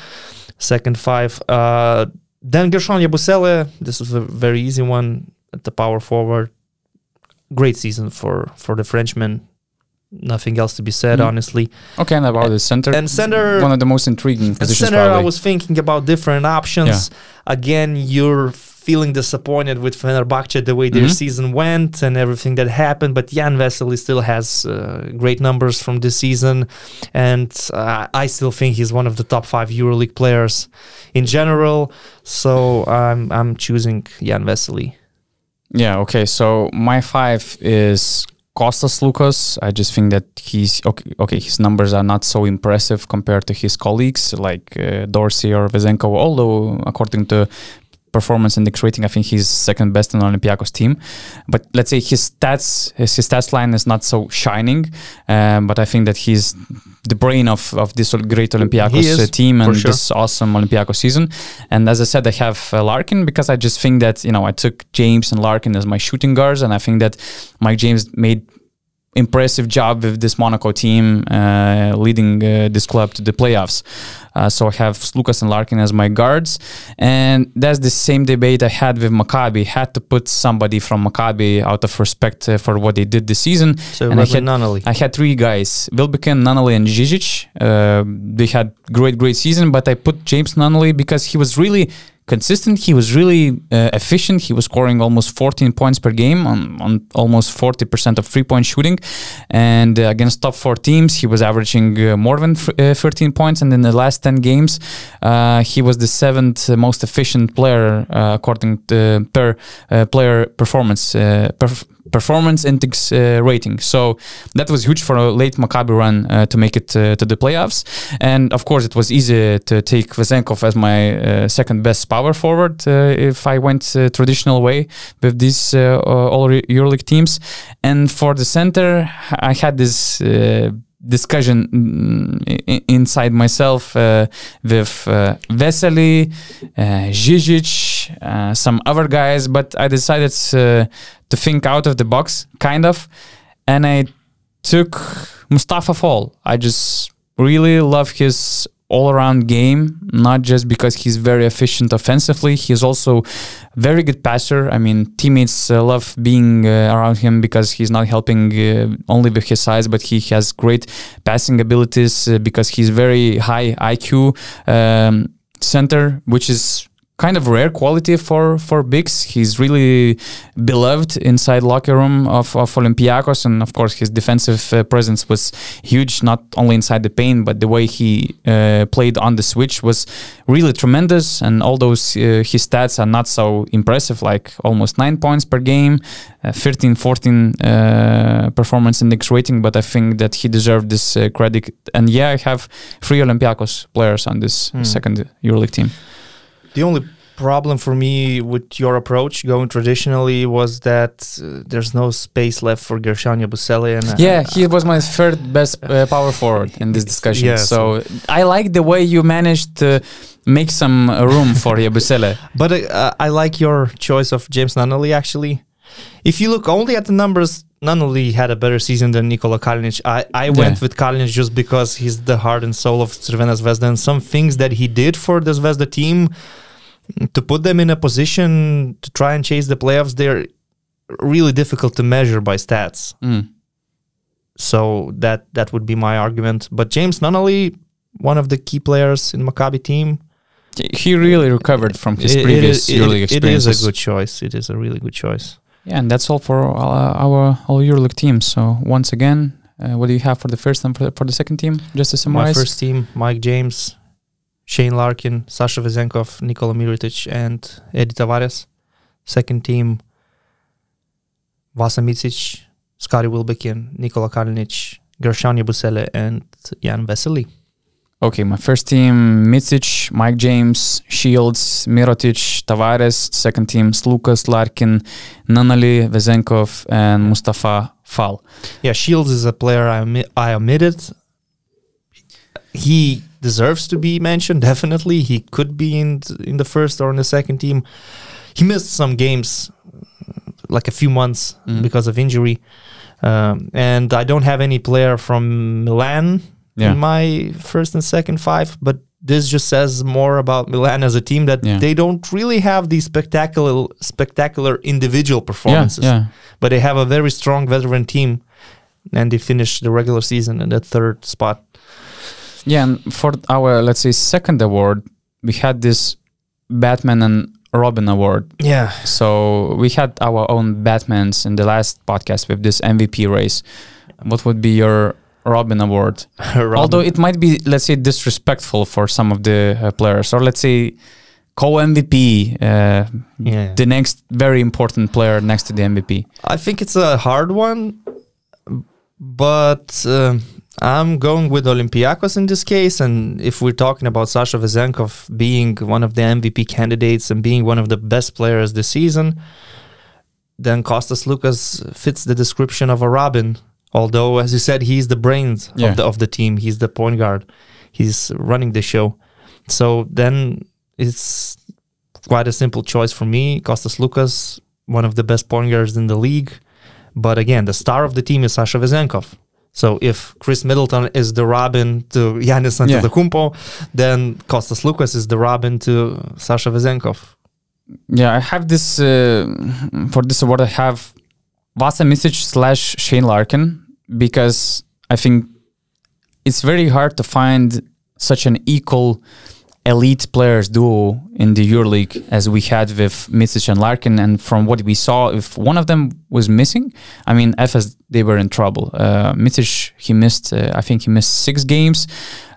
second five. Uh, then Gershon Yabusele, this is a very easy one at the power forward. Great season for for the Frenchman. Nothing else to be said, Mhm. honestly. Okay, and about the center. And center, one of the most intriguing positions. center, I was thinking about different options. Again, you're feeling disappointed with Fenerbahce the way their Mhm. season went and everything that happened. But Jan Vesely still has uh, great numbers from this season, and uh, I still think he's one of the top five EuroLeague players in general. So I'm I'm choosing Jan Vesely. Yeah, okay. So my five is Kostas Sloukas. I just think that he's okay. Okay, his numbers are not so impressive compared to his colleagues like uh, Dorsey or Vezenko. Although according to performance index rating, I think he's second best in Olympiacos team. But let's say his stats, his, his stats line is not so shining. Um, but I think that he's the brain of, of this great Olympiacos is, uh, team and sure. this awesome Olympiacos season. And as I said, I have uh, Larkin because I just think that you know I took James and Larkin as my shooting guards, and I think that Mike James made impressive job with this Monaco team, uh, leading uh, this club to the playoffs. Uh, so I have Lucas and Larkin as my guards, and that's the same debate I had with Maccabi. Had to put somebody from Maccabi out of respect uh, for what they did this season. So And I had- Nunnally. I had three guys: Wilbekin, Nunnally, and Zizic. Uh, they had great, great season, but I put James Nunnally because he was really consistent. He was really uh, efficient. He was scoring almost 14 points per game on, on almost 40% of three point shooting. And uh, against top four teams, he was averaging uh, more than uh, 13 points. And in the last 10 games, uh, he was the seventh most efficient player according to per player performance. Perf- performance index uh, rating. So that was huge for a late Maccabi run uh, to make it uh, to the playoffs. And of course, it was easy to take Vezenkov as my second best power forward if I went traditional way with these all EuroLeague teams. And for the center, I had this discussion mm, inside myself uh, with uh, Vesely, uh, Zizic, uh, some other guys, but I decided uh, to think out of the box, kind of, and I took Mustafa Fall. I just really love his all-around game, not just because he's very efficient offensively. He's also very good passer. I mean, teammates uh, love being uh, around him because he's not helping uh, only with his size, but he has great passing abilities uh, because he's very high IQ um, center, which is kind of rare quality for for bigs. He's really beloved inside locker room of, of Olympiacos, and of course his defensive uh, presence was huge, not only inside the paint, but the way he uh, played on the switch was really tremendous. And all those uh, his stats are not so impressive, like almost nine points per game, uh, 13, 14 uh, performance index rating. But I think that he deserved this uh, credit. And yeah, I have three Olympiacos players on this mm. second EuroLeague team. The only problem for me with your approach going traditionally was that uh, there's no space left for Gershon Yabusele. And uh, yeah, he was my third best uh, power forward in this discussion. Yeah, so, so I like the way you managed to make some room for Yabusele. [laughs] But uh, I like your choice of James Nunnally actually. If you look only at the numbers, Nunnally had a better season than Nikola Kalinic. I, I went with Kalinic just because he's the heart and soul of Crvena Zvezda and some things that he did for the Zvezda team to put them in a position to try and chase the playoffs, they're really difficult to measure by stats. Mm. So that that would be my argument. But James Nunnally, one of the key players in Maccabi team, he really recovered from his it, previous it, EuroLeague experiences. It is a good choice. It is a really good choice. Yeah, and that's all for our, our all EuroLeague teams. So once again, uh, what do you have for the first and for the, for the second team? Just to summarize. My first team: Mike James, Shane Larkin, Sasha Vezenkov, Nikola Mirotic, and Edi Tavares. Second team, Vasa Micic, Scottie Wilbekin, Nikola Kalinic, Gershon Yabusele, and Jan Vesely. Okay, my first team, Micic, Mike James, Shields, Mirotic, Tavares. Second team, Sloukas, Larkin, Nunnally, Vezenkov, and Mustafa Fall. Yeah, Shields is a player I, I omitted. He deserves to be mentioned. [laughs] Definitely, he could be in in the first or in the second team. He missed some games, like a few months mm. because of injury, um, and I don't have any player from Milan yeah. in my first and second five. But this just says more about Milan as a team that yeah. they don't really have these spectacular spectacular individual performances, yeah, but they have a very strong veteran team, and they finished the regular season in the third spot. Yeah, and for our let's say second award, we had this Batman and Robin award. Yeah. So we had our own Batmans in the last podcast with this MVP race. What would be your Robin award? [laughs] Robin. Although it might be, let's say, disrespectful for some of the uh, players, or let's say co MVP, uh, yeah. the next very important player next to the MVP. I think it's a hard one, but. Uh, I'm going with Olympiacos in this case, and if we're talking about Sasha Vezenkov being one of the MVP candidates and being one of the best players this season, then Kostas Sloukas fits the description of a Robin. Although, as you said, he's the brains yeah. of the of the team. He's the point guard. He's running the show. So then it's quite a simple choice for me. Kostas Sloukas, one of the best point guards in the league. But again, the star of the team is Sasha Vezenkov. So if Khris Middleton is the Robin to Giannis Antetokounmpo, yeah. then Kostas Sloukas is the Robin to Sasha Vezenkov. Yeah, I have this uh, for this award. I have Vasa Micic slash Shane Larkin because I think it's very hard to find such an equal elite players duo in the EuroLeague as we had with Micic and Larkin. And from what we saw, if one of them was missing, I mean, Efes they were in trouble. Uh, he missed, uh, I think he missed six games,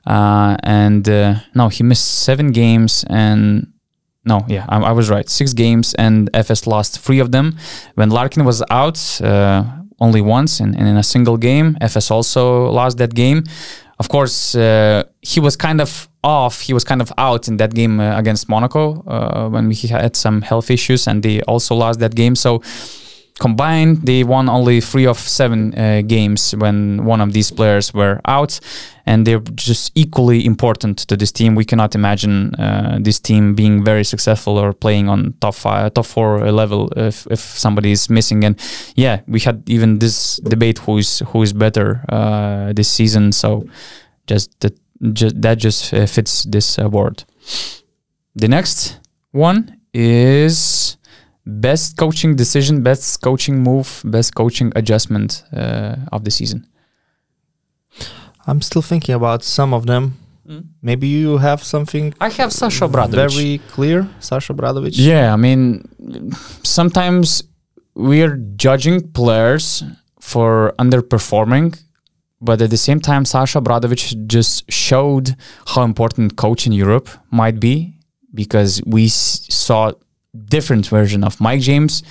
uh, and uh, no, he missed seven games and. No, yeah, I, I, was right. Six games, and Efes lost three of them. When Larkin was out, uh, only once, and in a single game, Efes also lost that game of course, uh, he was kind of off. He was kind of out in that game uh, against Monaco uh, when he had some health issues, and they also lost that game. So combined, they won only three of seven uh, games when one of these players were out, and they're just equally important to this team. We cannot imagine uh, this team being very successful or playing on top five, top four level if, if somebody is missing. And yeah, we had even this debate who is who is better uh, this season. So just that just that just uh, fits this award. The next one is best coaching decision, best coaching move, best coaching adjustment uh, of the season? I'm still thinking about some of them. Mm. Maybe you have something. I have Sasha Obradovic. Very clear, Sasha Obradovic. Yeah, I mean, sometimes we're judging players for underperforming, but at the same time, Sasha Obradovic just showed how important coach in Europe might be because we saw different version of Mike James.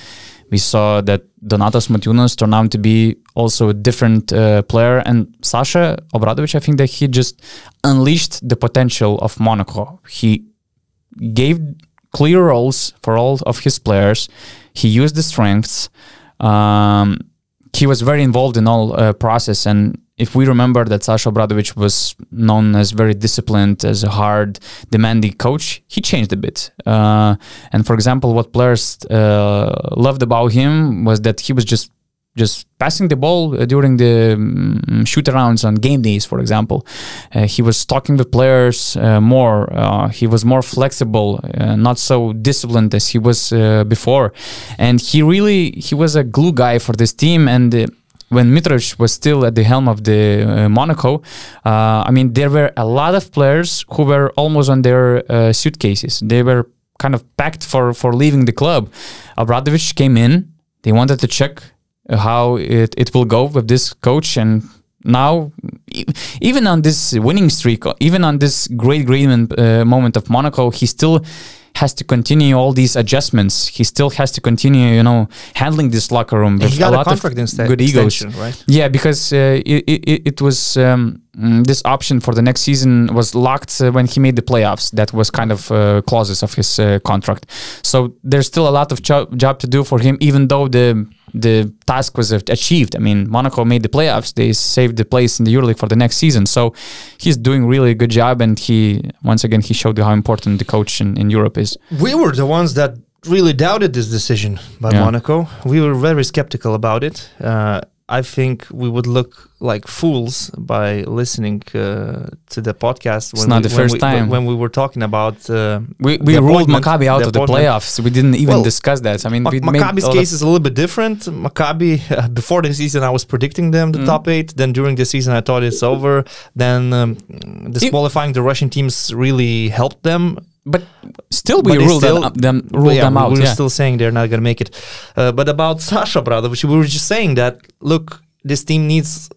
We saw that Donatas Motiejunas turned out to be also a different uh, player, and Sasha Obradovic. I think that he just unleashed the potential of Monaco. He gave clear roles for all of his players. He used the strengths. Um, he was very involved in all uh, process and if we remember that Sasha Obradovic was known as very disciplined, as a hard, demanding coach, he changed a bit. Uh, and for example, what players uh, loved about him was that he was just just passing the ball uh, during the um, shoot arounds on game days, for example. Uh, he was talking with players uh, more. Uh, he was more flexible, uh, not so disciplined as he was uh, before. And he really he was a glue guy for this team. And when Mitrovic was still at the helm of the uh, Monaco, uh, I mean, there were a lot of players who were almost on their uh, suitcases. They were kind of packed for for leaving the club. Obradovic came in. They wanted to check how it, it will go with this coach and now even on this winning streak even on this great great uh, moment of monaco he still has to continue all these adjustments. He still has to continue, you know, handling this locker room with a, lot of instead, good egos. Right? Yeah, because uh, it, it, it, was um, mm, this option for the next season was locked uh, when he made the playoffs. That was kind of uh, clauses of his uh, contract. So there's still a lot of jo- job to do for him, even though the the task was achieved. I mean, Monaco made the playoffs; they saved the place in the EuroLeague for the next season. So he's doing really a good job, and he once again he showed how important the coach in, in Europe is. We were the ones that really doubted this decision by yeah. Monaco. We were very skeptical about it. Uh, I think we would look like fools by listening uh, to the podcast. When it's not we, the first we, time when we were talking about. Uh, we we ruled Maccabi out the of the playoffs. We didn't even well, discuss that. I mean, Ma- Maccabi's case is a little bit different. Maccabi uh, [laughs] before the season, I was predicting them the mm. top eight. Then during the season, I thought it's over. Then um, disqualifying it, the Russian teams really helped them but still we ruled still, them, them, yeah, them out. We're yeah. still saying they're not going to make it. Uh, but about Sasha Obradovic, we were just saying that look, this team needs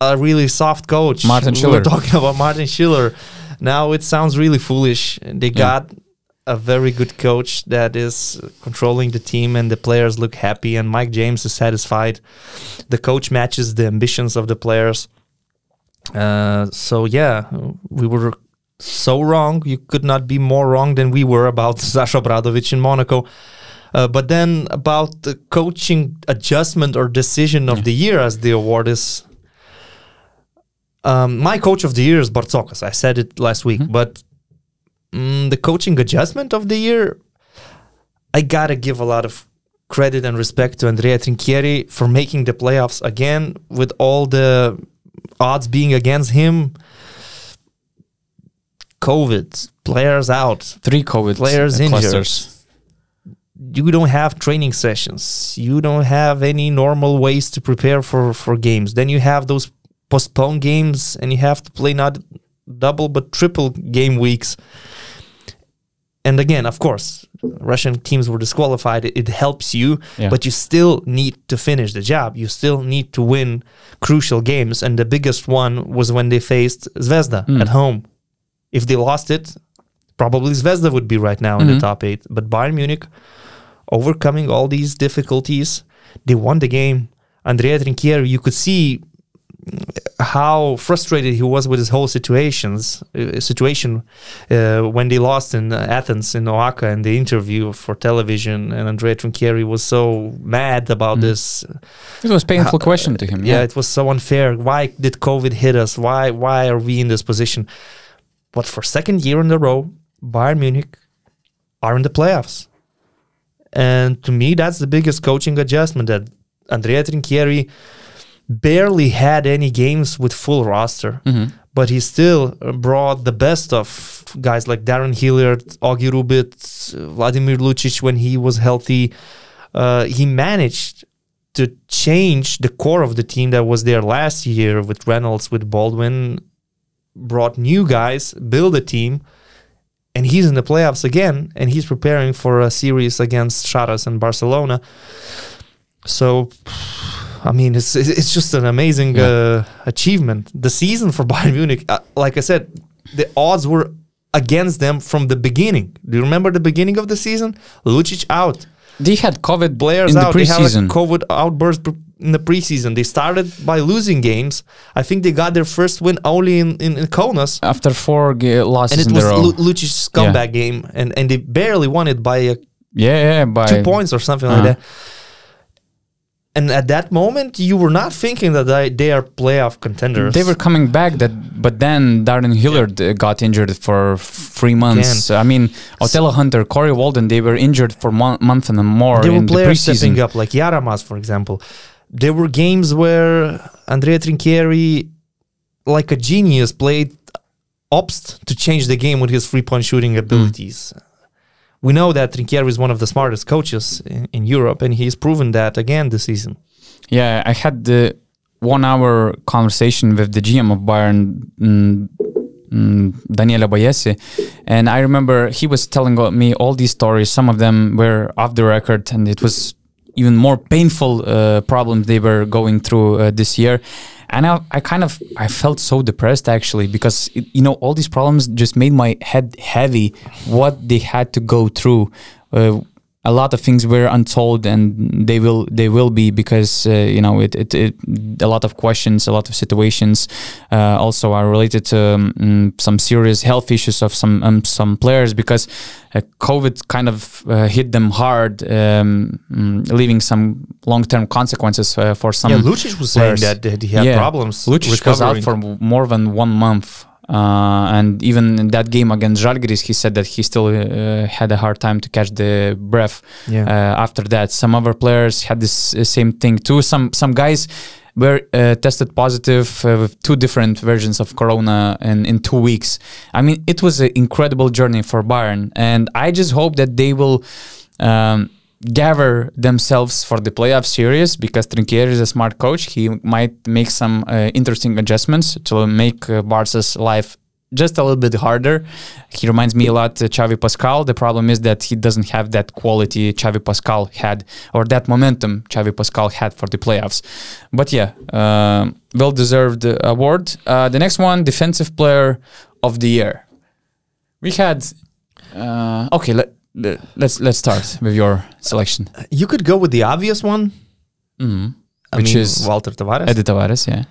a really soft coach. Martin Schiller. We were talking about Martin Schiller. Now it sounds really foolish. They yeah. got a very good coach that is controlling the team and the players look happy and Mike James is satisfied. The coach matches the ambitions of the players. Uh, so yeah, we were so wrong. You could not be more wrong than we were about [laughs] Sasha Obradovic in Monaco. Uh, but then about the coaching adjustment or decision of yeah. the year, as the award is. Um, my coach of the year is Bartzokas. I said it last week, mm-hmm. but um, the coaching adjustment of the year, I gotta give a lot of credit and respect to Andrea Trinchieri for making the playoffs again with all the odds being against him. COVID, players out, three COVID players injured. You don't have training sessions. You don't have any normal ways to prepare for for games. Then you have those postponed games, and you have to play not double but triple game weeks. And again, of course, Russian teams were disqualified. It, it helps you, Yeah. but you still need to finish the job. You still need to win crucial games. And the biggest one was when they faced Zvezda Mm. at home. If they lost it, probably Zvezda would be right now in Mhm. the top eight. But Bayern Munich, overcoming all these difficulties, they won the game. Andrea Trinchieri, you could see how frustrated he was with his whole situations uh, situation uh, when they lost in uh, Athens in OAKA in the interview for television and Andrea Trinchieri was so mad about Mm. this It was painful Uh, question to him. yeah. Yeah. it was so unfair why did covid hit us why why are we in this position but for second year in a row Bayern Munich are in the playoffs and to me that's the biggest coaching adjustment that Andrea Trinchieri barely had any games with full roster Mhm. but he still brought the best of guys like Darrun Hilliard, Augie Rubit, Vladimir Lucic when he was healthy. Uh, he managed to change the core of the team that was there last year with Reynolds, with Baldwin, brought new guys, build a team, and he's in the playoffs again, and he's preparing for a series against Sharas and Barcelona. So, [sighs] I mean, it's it's just an amazing Yeah. uh, achievement. The season for [laughs] Bayern Munich, uh, like I said, the odds were against them from the beginning. Do you remember the beginning of the season? Lucic out, They had COVID players in the out. They had a preseason. COVID outburst in the preseason. They started by losing games. I think they got their first win only in in, in Kaunas. after four ga- losses And it was a. Lu- Lucic's comeback game, and, and they barely won it by uh, yeah, yeah, by two points or something Uh-huh. like that. And at that moment, you were not thinking that they, they are playoff contenders. They were coming back, that, but then Darrun Hilliard uh, got injured for three months. I mean, Othello Hunter, Corey Walden, they were injured for one month and more there were in the players preseason. stepping up, like Jaramaz, for example. There were games where Andrea Trinchieri, like a genius, played Obst to change the game with his free point shooting abilities. We know that Trinchieri is one of the smartest coaches in, in Europe, and he's proven that again this season. Yeah, I had the one hour conversation with the GM of Bayern, mm, mm, Daniele Baiesi, and I remember he was telling me all these stories. Some of them were off the record, and it was even more painful uh, problems they were going through uh, this year. And I, I kind of I felt so depressed actually because it, you know all these problems just made my head heavy. What they had to go through. Uh, a lot of things were untold and they will they will be because uh, you know it, it, it a lot of questions a lot of situations uh, also are related to um, mm, some serious health issues of some um, some players because uh, covid kind of uh, hit them hard um, mm, leaving some long-term consequences uh, for some yeah, Lucic was saying players. that, that he had Yeah. problems Lucic was out for more than one month. Uh, and even in that game against Žalgiris, he said that he still uh, had a hard time to catch the breath. Yeah. Uh, after that, some other players had this uh, same thing too. Some some guys were uh, tested positive uh, with two different versions of corona in, in two weeks. I mean, it was an incredible journey for Bayern, and I just hope that they will. Um, gather themselves for the playoff series because Trinchieri is a smart coach. He might make some uh, interesting adjustments to make uh, Barca's life just a little bit harder. He reminds me a lot of Xavi Pascual. The problem is that he doesn't have that quality Xavi Pascual had or that momentum Xavi Pascual had for the playoffs. But yeah, uh, well deserved award. The next one, defensive player of the year. We had uh, okay. Let, let, let's let's start with your selection. You could go with the obvious one, Mm-hmm. Which mean, is Walter Tavares. Eddie Tavares, yeah.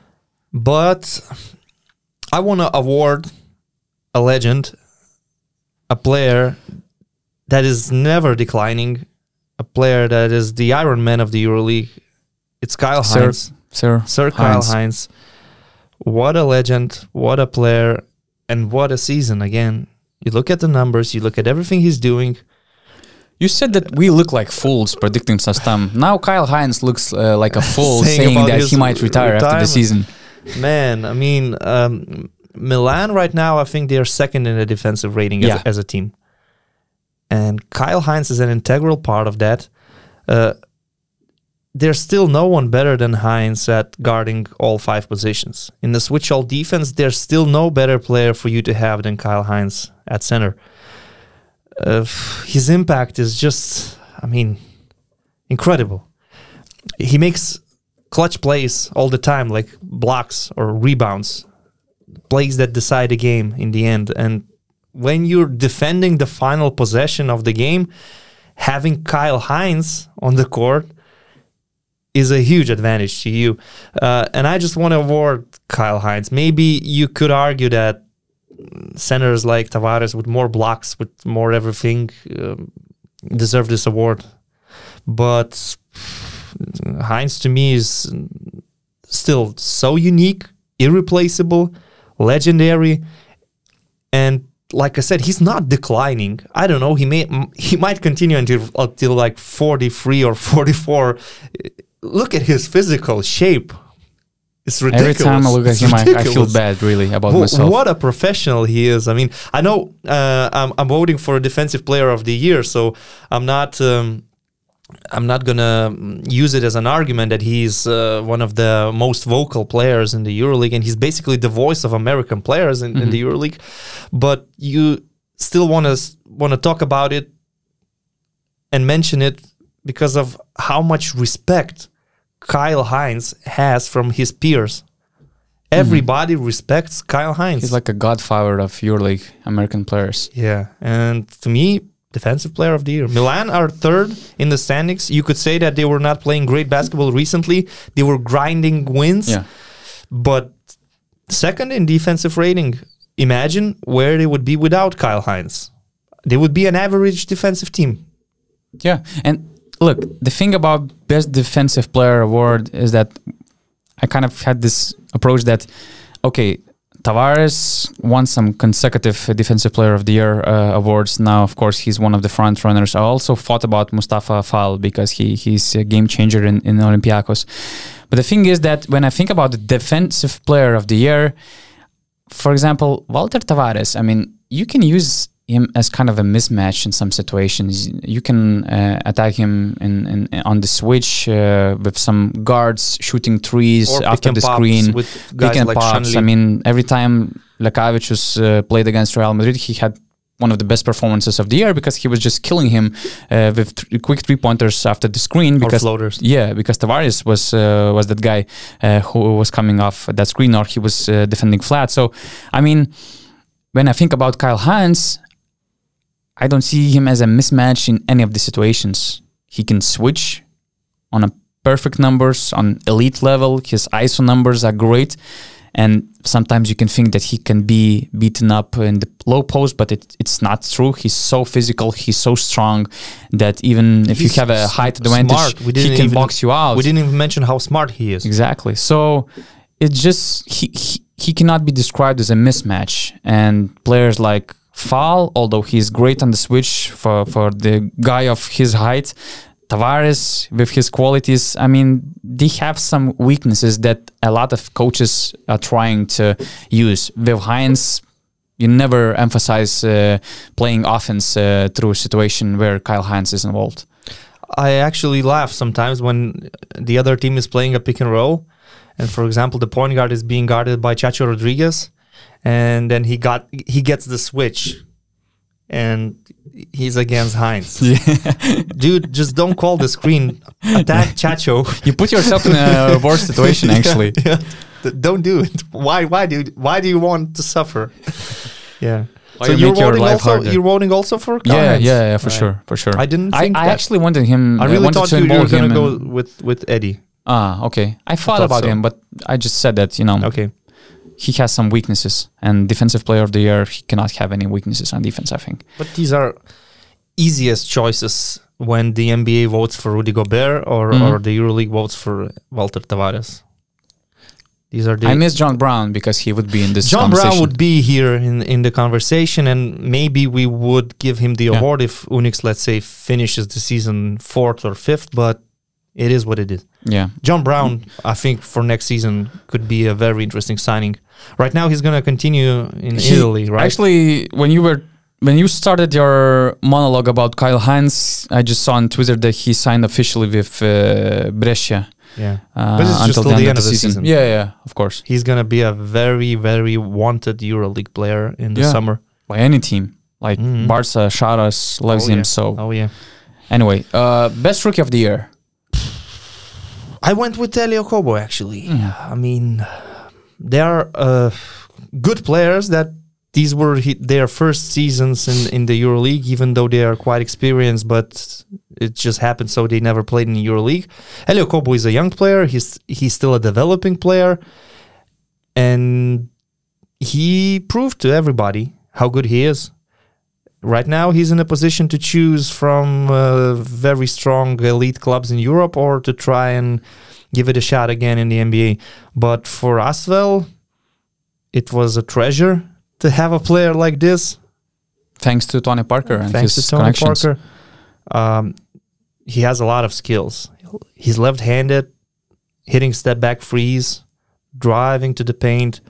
But I want to award a legend, a player that is never declining, a player that is the Iron Man of the EuroLeague. It's Kyle Sir- Hines, Sir, Sir Kyle Hines. Hines. What a legend! What a player! And what a season again. You look at the numbers. You look at everything he's doing. You said that we look like fools predicting Sastam. Now Kyle Hines looks uh, like a fool Saying saying, that he might retire after the season. Man, I mean, um, Milan right now, I think they are second in the defensive rating Yeah. as, as a team. And Kyle Hines is an integral part of that. Uh, there's still no one better than Hines at guarding all five positions. In the switch all defense, there's still no better player for you to have than Kyle Hines at center. Uh, his impact is just, I mean, incredible. He makes clutch plays all the time, like blocks or rebounds, plays that decide the game in the end. And when you're defending the final possession of the game, having Kyle Hines on the court is a huge advantage to you. Uh, and I just want to award Kyle Hines. Maybe you could argue that centers like Tavares with more blocks, with more everything, um, deserve this award. But Hines to me is still so unique, irreplaceable, legendary, and like I said, he's not declining. I don't know. He may he might continue until until like forty three or forty four. Look at his physical shape. It's ridiculous. Every time I look at him, I, I feel bad really about Wh- myself. What a professional he is. I mean, I know uh, I'm, I'm voting for a defensive player of the year, so I'm not. Um, I'm not gonna use it as an argument that he's uh, one of the most vocal players in the EuroLeague, and he's basically the voice of American players in, in the EuroLeague. But you still want to want to talk about it and mention it because of how much respect Kyle Hines has from his peers. Mm-hmm. Everybody respects Kyle Hines. He's like a godfather of EuroLeague American players. yeah, and to me, defensive player of the year. Milan are third in the standings. You could say that they were not playing great basketball recently. They were grinding wins, Yeah. but second in defensive rating. Imagine where they would be without Kyle Hines. They would be an average defensive team. Yeah, and look, the thing about best defensive player award is that I kind of had this approach that, okay, Tavares won some consecutive defensive player of the year uh, awards. Now, of course, he's one of the front runners. I also thought about Mustafa Fall because he he's a game changer in, in Olympiacos. But the thing is that when I think about the defensive player of the year, for example, Walter Tavares, I mean, you can use him as kind of a mismatch in some situations. You can uh, attack him in, in, on the switch uh, with some guards shooting trees Or after the screen. with Pick and like pops. I mean, every time Lekavicius uh, played against Real Madrid, he had one of the best performances of the year because he was just killing him uh, with th- quick three pointers after the screen. or Because floaters. yeah, because Tavares was uh, was that guy uh, who was coming off that screen, or he was uh, defending flat. So, I mean, when I think about Kyle Hines, I don't see him as a mismatch in any of the situations. He can switch on a perfect numbers on elite level. His ISO numbers are great. And sometimes you can think that he can be beaten up in the low post, but it, it's not true. He's so physical, he's so strong that even if He's you have a height advantage, he can even- box you out. We didn't even mention how smart he is. Exactly. So it's just he, he he cannot be described as a mismatch. And players like Fall, although he's great on the switch for for the guy of his height, Tavares with his qualities, I mean, they have some weaknesses that a lot of coaches are trying to use. With Hines, you never emphasize uh, playing offense uh, through a situation where Kyle Hines is involved. I actually laugh sometimes when the other team is playing a pick and roll, and for example, the point guard is being guarded by Chacho Rodriguez, and then he got he gets the switch, and he's against Hines. [laughs] Dude, just don't call the screen. Attack [laughs] Chacho. You put yourself in a [laughs] worse situation, actually. Yeah. D- Don't do it. Why? Why do? you- Why do you want to suffer? Yeah. Why so you you're make your life also. harder? You're voting also for Yeah, yeah, yeah, for Right. sure, for sure. I didn't I, think I actually wanted him. I really wanted thought to you, you were gonna go with with Eddie. ah, okay. I thought thought about so. him, but I just said that you know Okay. He has some weaknesses, and defensive player of the year he cannot have any weaknesses on defense. I think. But these are easiest choices when the NBA votes for Rudy Gobert or, Mhm. or the EuroLeague votes for Walter Tavares. These are the I miss John Brown because he would be in this John. Brown would be here in, in the conversation, and maybe we would give him the Yeah. award if UNICS, let's say, finishes the season fourth or fifth. But it is what it is. yeah, John Brown, I think, for next season could be a very interesting signing. Right now, he's gonna continue in He- Italy, right? Actually, when you were when you started your monologue about Kyle Hines, I just saw on Twitter that he signed officially with uh, Brescia. Yeah. Uh, But it's just until till the end of the season. Yeah, yeah, of course. He's gonna be a very, very wanted EuroLeague player in the Yeah. summer. By any team, like Mhm. Barca, Sharas loves Oh, him. yeah. So Oh yeah. anyway, uh, best rookie of the year. I went with Elie Okobo actually. Yeah. I mean, they are uh, good players that these were their first seasons in, in the EuroLeague, even though they are quite experienced, but it just happened so they never played in the EuroLeague. Elie Okobo is a young player. He's he's still a developing player, and he proved to everybody how good he is. Right now, he's in a position to choose from uh, very strong elite clubs in Europe or to try and give it a shot again in the NBA. But for Asvel, it was a treasure to have a player like this. Thanks to Tony Parker and Thanks his to Tony connections. Parker. Um, he has a lot of skills. He's left handed, hitting step back freeze, driving to the paint.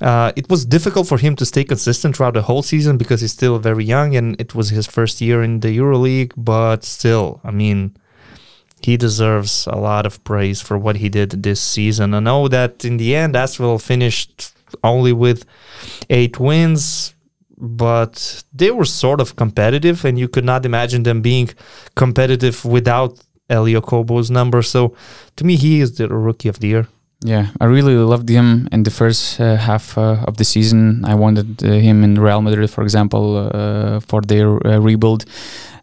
Uh, it was difficult for him to stay consistent throughout the whole season because he's still very young and it was his first year in the EuroLeague. But still, I mean, he deserves a lot of praise for what he did this season. I know that in the end, Asvel finished only with eight wins, but they were sort of competitive, and you could not imagine them being competitive without Elie Okobo's number. So to me, he is the rookie of the year. Yeah, I really loved him in the first uh, half uh, of the season. I wanted uh, him in Real Madrid, for example, uh, for their uh, rebuild.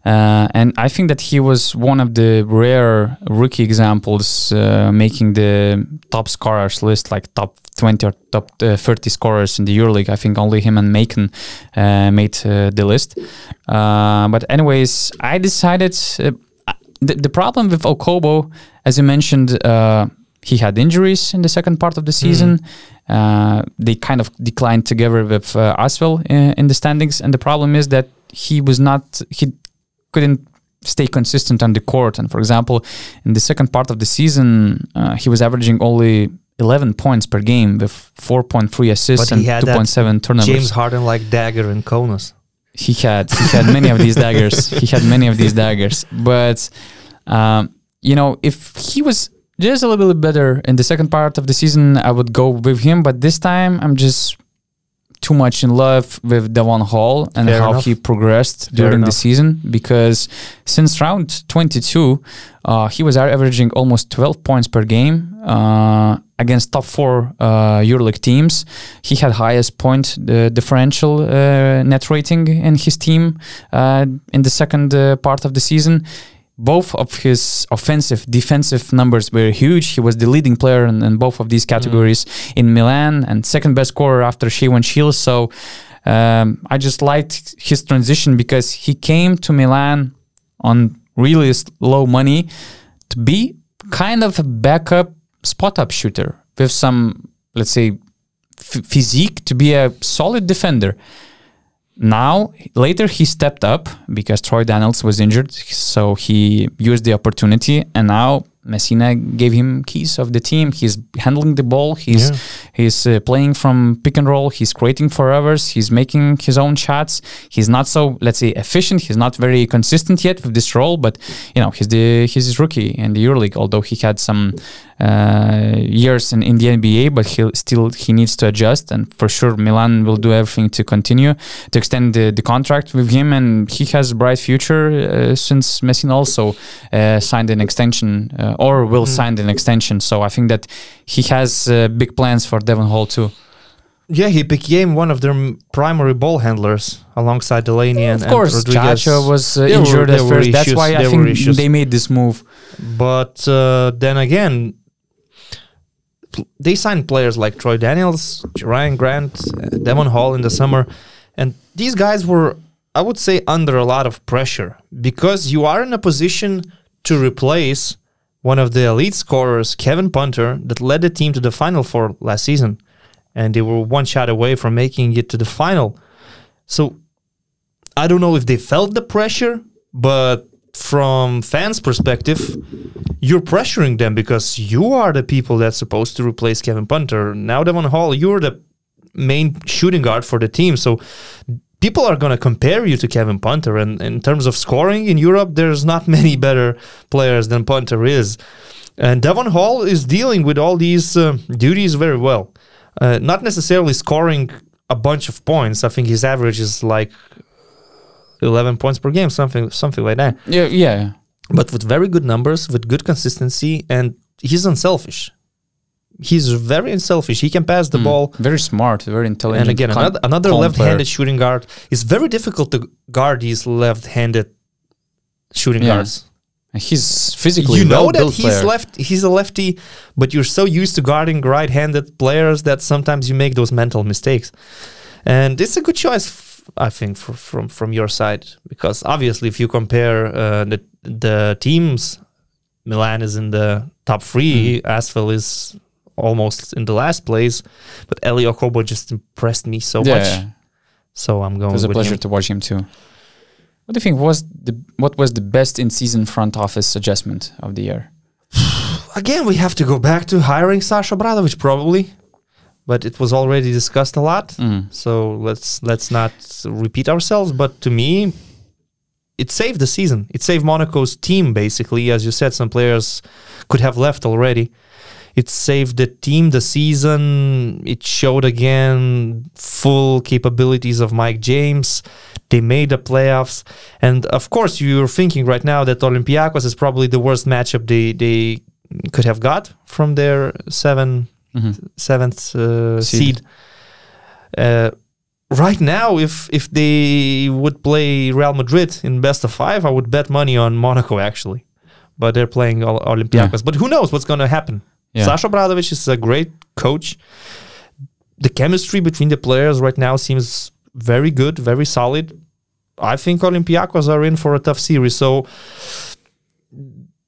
Uh, and I think that he was one of the rare rookie examples making the top scorers list, like top 20 or top uh, 30 scorers in the EuroLeague. I think only him and Macon made the list. But anyways, I decided the, the problem with Okobo, as you mentioned, he had injuries in the second part of the season. Uh, they kind of declined together with uh, Asvel in, in the standings, and the problem is that he was not he couldn't stay consistent on the court. And for example, in the second part of the season, uh, he was averaging only 11 points per game with 4.3 assists and he had that 2.7 turnovers. James Harden like dagger in Kaunas. he had he had many of these daggers. [laughs] He had many of these daggers, but um, you know, if he was just a little bit better in the second part of the season, I would go with him. But this time, I'm just too much in love with Devon Hall and Fair how enough. he progressed Fair during the season. Because since round 22, uh, he was averaging almost 12 points per game uh, against top four uh, EuroLeague teams. He had highest point uh, differential uh, net rating in his team uh, in the second uh, part of the season. Both of his offensive, defensive numbers were huge. He was the leading player in, in both of these categories in Milan and second best scorer after Shavon Shields. So um, I just liked his transition because he came to Milan on really low money to be kind of a backup spot up shooter with some, let's say, physique to be a solid defender. Now, later he stepped up because Troy Daniels was injured, so he used the opportunity, and now Messina gave him keys of the team. He's handling the ball. He's Yeah. he's uh, playing from pick and roll. He's creating for others. He's making his own shots. He's not so let's say efficient. He's not very consistent yet with this role, but you know he's the he's his rookie in the EuroLeague. Although he had some uh, years in, in the NBA, but he still he needs to adjust. And for sure, Milan will do everything to continue to extend the, the contract with him. And he has a bright future uh, since Messina also uh, signed an extension uh, or will sign an extension. So I think that he has uh, big plans for Devon Hall too. Yeah, he became one of their m- primary ball handlers alongside Delaney and, of course, and Rodriguez. Chacho was uh, There were- injured at first. That's issues, why I think issues. they made this move. But uh, then again, they signed players like Troy Daniels, Ryan Grant, uh, Devon Hall in the summer, and these guys were, I would say, under a lot of pressure because you are in a position to replace one of the elite scorers, Kevin Punter, that led the team to the Final Four last season, and they were one shot away from making it to the final. So I don't know if they felt the pressure, but from fans' perspective, you're pressuring them because you are the people that's supposed to replace Kevin Punter. Now, Devon Hall, you're the main shooting guard for the team. So people are going to compare you to Kevin Punter. And in terms of scoring in Europe, there's not [laughs] many better players than Punter is. And Devon Hall is dealing with all these uh, duties very well. Uh, not necessarily scoring a bunch of points. I think his average is like 11 points per game, something something like that. Yeah, yeah. But with very good numbers, with good consistency, and he's unselfish. He's very unselfish. He can pass the Mm. ball. Very smart, very intelligent. And again, another, another left-handed player. shooting guard. It's very difficult to guard these left-handed shooting Yeah. guards. He's physically you know that he's player. left. He's a lefty, but you're so used to guarding right-handed players that sometimes you make those mental mistakes. And it's a good choice, I think, for, from from your side because obviously, if you compare uh, the the teams, Milan is in the top three. Mm-hmm. Asvel is almost in the last place, but Elie Okobo just impressed me so yeah, much. yeah. So I'm going it was a pleasure him. to watch him too. What do you think was the what was the best in-season front office adjustment of the year? [sighs] Again, we have to go back to hiring Sasha Obradovic probably, but it was already discussed a lot. Mm. So let's let's not repeat ourselves. But to me, it saved the season. It saved Monaco's team basically. As you said, some players could have left already. It saved the team the season. It showed again full capabilities of Mike James. They made the playoffs, and of course, you're thinking right now that Olympiacos is probably the worst matchup they they could have got from their seven Mhm. seventh uh, Seed. seed. Uh, right now, if if they would play Real Madrid in best of five, I would bet money on Monaco actually. But they're playing Ol- Olympiacos. But who knows what's going to happen? Yeah. Sasha Obradovic is a great coach. The chemistry between the players right now seems very good, very solid. I think Olympiacos are in for a tough series. So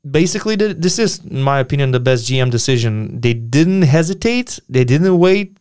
basically, this is, in my opinion, the best GM decision. They didn't hesitate. They didn't wait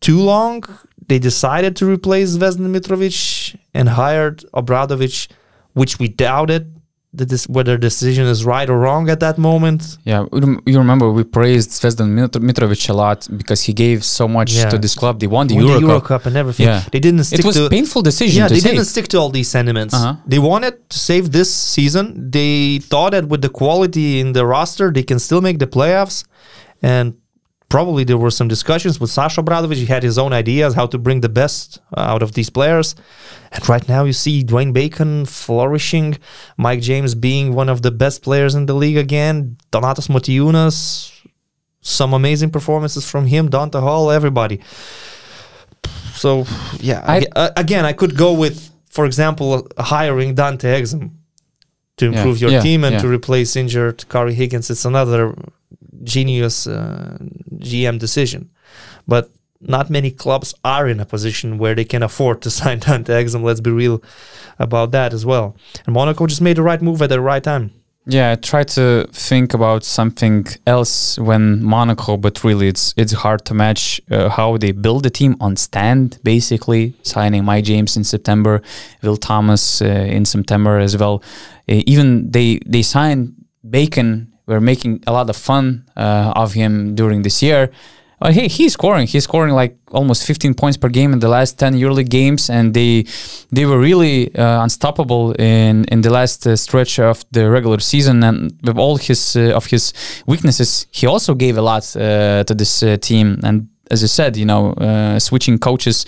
too long. They decided to replace Zvezdan Mitrovic and hired Obradovic, which we doubted this, whether the decision is right or wrong at that moment. Yeah, you remember we praised Zvezdan Mit- Mitrovic a lot because he gave so much Yeah. to this club. They won the Won Euro, the Euro Cup. Cup and everything. Yeah. They didn't stick It was to a painful decision yeah, they save. didn't stick to all these sentiments. Uh-huh. They wanted to save this season. They thought that with the quality in the roster, they can still make the playoffs. And probably there were some discussions with Sasha Obradovic. He had his own ideas how to bring the best uh, out of these players. And right now, you see Dwayne Bacon flourishing, Mike James being one of the best players in the league again, Donatas Motiejunas, some amazing performances from him, Dante Hall, everybody. So yeah, I- I, uh, again, I could go with, for example, hiring Dante Exum to Yeah, improve your yeah, team and yeah. to replace injured Cory Higgins. It's another genius uh, GM decision, but not many clubs are in a position where they can afford to [laughs] sign Dante Exum. Let's be real about that as well. And Monaco just made the right move at the right time. Yeah, I try to think about something else when Monaco, but really it's it's hard to match uh, how they build the team on stand. Basically, signing Mike James in September, Will Thomas uh, in September as well. Uh, even they they signed Bacon. We're making a lot of fun uh, of him during this year. Well, he he's scoring. He's scoring like almost 15 points per game in the last 10 EuroLeague games, and they they were really uh, unstoppable in in the last uh, stretch of the regular season. And with all his uh, of his weaknesses, he also gave a lot uh, to this uh, team. And as I said, you know, switching coaches,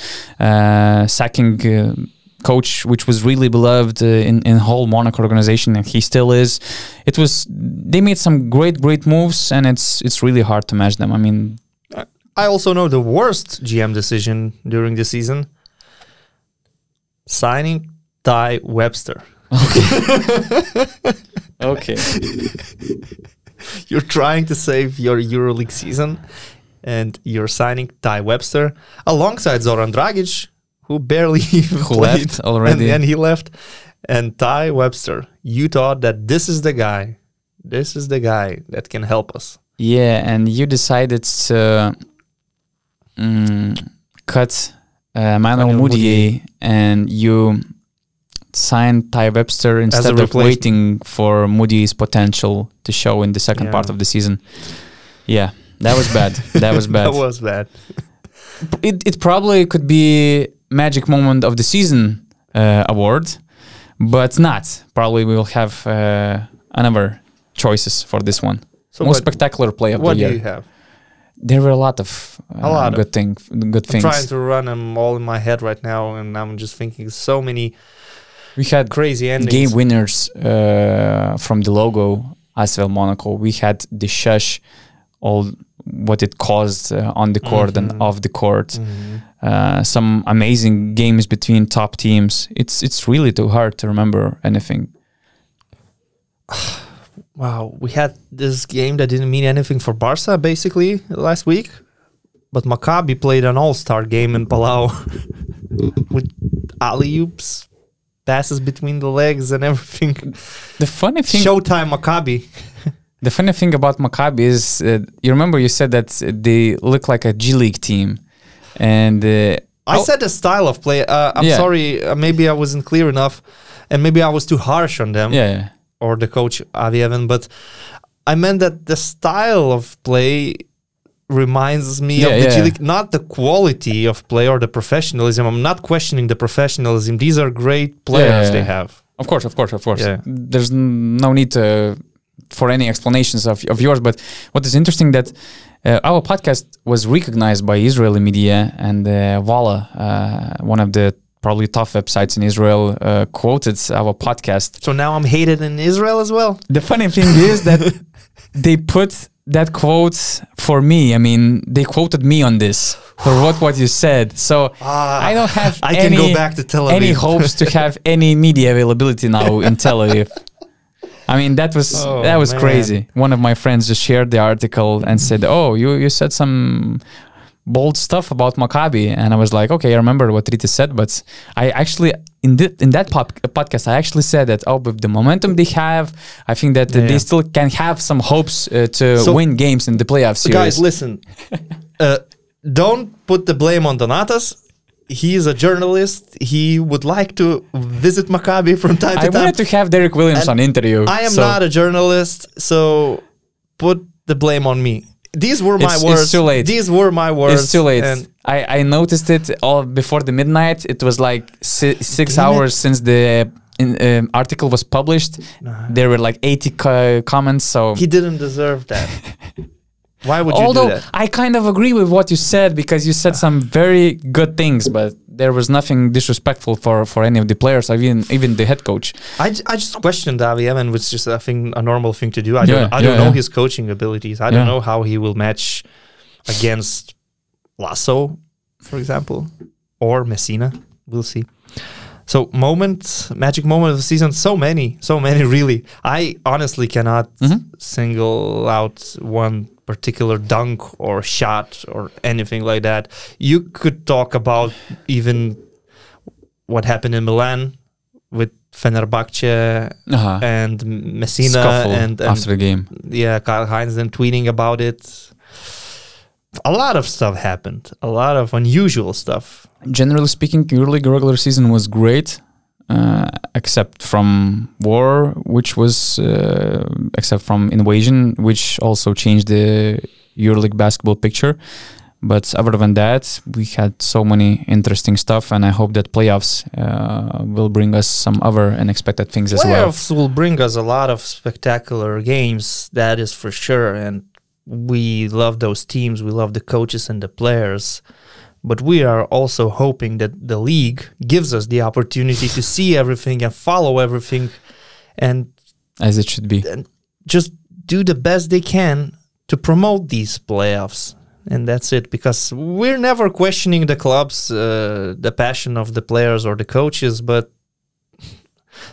sacking. Coach which was really beloved uh, in in whole Monaco organization and he still is. It was they made some great great moves and it's it's really hard to match them. I mean I also know the worst GM decision during the season. Signing Ty Webster. [laughs] okay. You're trying to save your EuroLeague season and you're signing Ty Webster alongside Zoran Dragic, who barely [laughs] even Who played left already. And, and he left. And Ty Webster, you thought that this is the guy, this is the guy that can help us. Yeah, and you decided to mm, cut uh, Manuel Manuel Mudiay and you signed Ty Webster instead of waiting for Mudiay's potential to show in the second part of the season. Yeah, that was bad. that was [laughs] bad. that was bad. it, it probably could be magic moment of the season uh, award, but not. Probably we will have uh, another choices for this one. So Most what, spectacular play of the year. what do you have? There were a lot of uh, A lot of- good thing, good I'm things. trying to run them all in my head right now, and I'm just thinking so many we had crazy endings. game winners uh, from the logo ASVEL Monaco. We had the shush, all what it caused uh, on the court and Mhm. off the court. Mhm. Uh, some amazing games between top teams. It's it's really too hard to remember anything. [sighs] Wow, we had this game that didn't mean anything for Barca basically last week, but Maccabi played an all-star game in Palau [laughs] with alley oops, passes between the legs, and everything. The funny thing, Showtime Maccabi. [laughs] the funny thing about Maccabi is, uh, you remember you said that they look like a G League team, and uh, I Oh. said the style of play. Uh, I'm Yeah. sorry, uh, maybe I wasn't clear enough, and maybe I was too harsh on them yeah, yeah. or the coach Avi Even, but I meant that the style of play reminds me Yeah, of the G. League, not the quality of play or the professionalism. I'm not questioning the professionalism. These are great players they have. Of course, of course, of course. There's n- no need to, for any explanations of, of yours. But what is interesting that uh, our podcast was recognized by Israeli media and uh, Walla, uh, one of the probably top websites in Israel, uh, quoted our podcast. So now I'm hated in Israel as well. The funny thing is that [laughs] they put that quote for me. I mean, they quoted me on this for what what you said. So I don't have I any, can go back to Tel Aviv. any hopes to have any media availability now in Tel Aviv. [laughs] I mean that was Oh, that was man. crazy. One of my friends just shared the article and said, "Oh, you you said some bold stuff about Maccabi," and I was like, "Okay, I remember what Rytis said." But I actually in the, in that pop, podcast, I actually said that oh, with the momentum they have, I think that uh, Yeah. they still can have some hopes uh, to So- win games in the playoffs. So guys, listen. uh, don't put the blame on Donatas. He is a journalist. He would like to visit Maccabi from time to I time. wanted to have Derrick Williams And on interview. I am so not a journalist, so put the blame on me. These were my It's- it's words. too late. These were my words. It's too late. And I, I noticed it all before the midnight. It was like si- six Damn it. hours since the in, um, article was published. There were like 80 co- comments. So he didn't deserve that. [laughs] Why would you although do that? I kind of agree with what you said because you said some very good things, but there was nothing disrespectful for, for any of the players, or even even the head coach. I, j- I just questioned Avi Even, which is I think a normal thing to do. I Yeah, don't I yeah, don't know yeah. his coaching abilities. I Yeah. don't know how he will match against Laso, for example, or Messina. We'll see. So moment, magic moment of the season. So many, so many. [laughs] Really, I honestly cannot Mhm. single out one particular dunk or shot or anything like that. You could talk about even what happened in Milan with Fenerbahce Uh-huh. and Messina and, and after the game. yeah, Kyle Hines then tweeting about it. A lot of stuff happened. A lot of unusual stuff. generally speaking, EuroLeague regular season was great, uh, except from war, which was uh, except from invasion, which also changed the EuroLeague basketball picture. But other than that, we had so many interesting stuff, and I hope that playoffs uh, will bring us some other unexpected things as well. Playoffs will bring us a lot of spectacular games, that is for sure. And we love those teams. We love the coaches and the players. But we are also hoping that the league gives us the opportunity to see everything and follow everything and As it should be. just do the best they can to promote these playoffs and that's it because we're never questioning the clubs uh, the passion of the players or the coaches but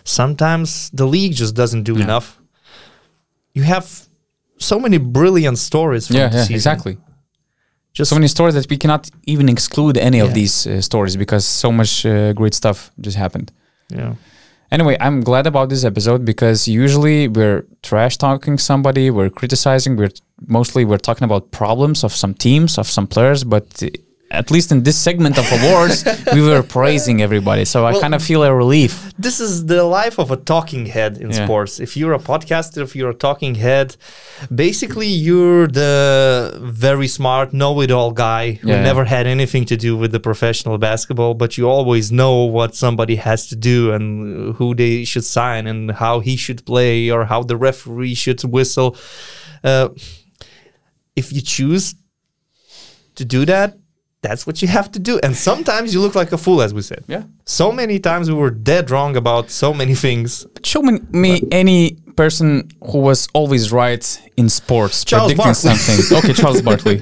sometimes the league just doesn't do Yeah. enough you have so many brilliant stories from Yeah, the yeah, season. exactly. Just so many stories that we cannot even exclude any of these uh, stories because so much uh, great stuff just happened. yeah Anyway, I'm glad about this episode because usually we're trash talking somebody, we're criticizing, we're mostly we're talking about problems of some teams, of some players, but at least in this segment of awards, [laughs] we were praising everybody. So I kind of feel a relief. this is the life of a talking head in Yeah. sports. If you're a podcaster, if you're a talking head, basically you're the very smart, know-it-all guy who Yeah. never had anything to do with the professional basketball, but you always know what somebody has to do and who they should sign and how he should play or how the referee should whistle. Uh, if you choose to do that, that's what you have to do. And sometimes you look like a fool, as we said. Yeah. So many times we were dead wrong about so many things. Show me, me any person who was always right in sports, Charles predicting Barkley. something. [laughs] Okay, Charles Barkley.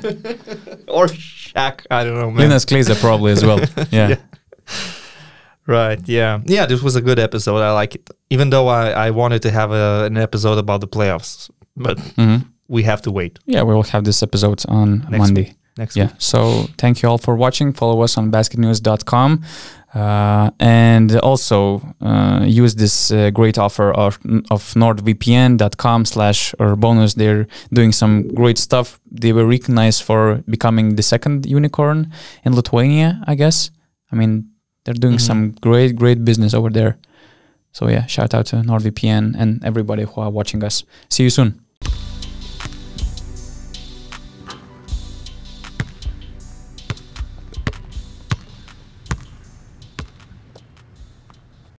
Or Shaq, I don't know, man. Linas Kleiza probably as well. [laughs] Yeah. Right, yeah. Yeah, this was a good episode. I like it. Even though I, I wanted to have a, an episode about the playoffs, but Mhm. we have to wait Yeah, we will have this episode on Next Monday. week. Next Yeah. week. So thank you all for watching. Follow us on basketnews.com. Uh, and also uh, use this uh, great offer of, of nordvpn.com slash urbonus. They're doing some great stuff. They were recognized for becoming the second unicorn in Lithuania, I guess. I mean, they're doing Mhm. some great, great business over there. So yeah, shout out to NordVPN and everybody who are watching us. See you soon.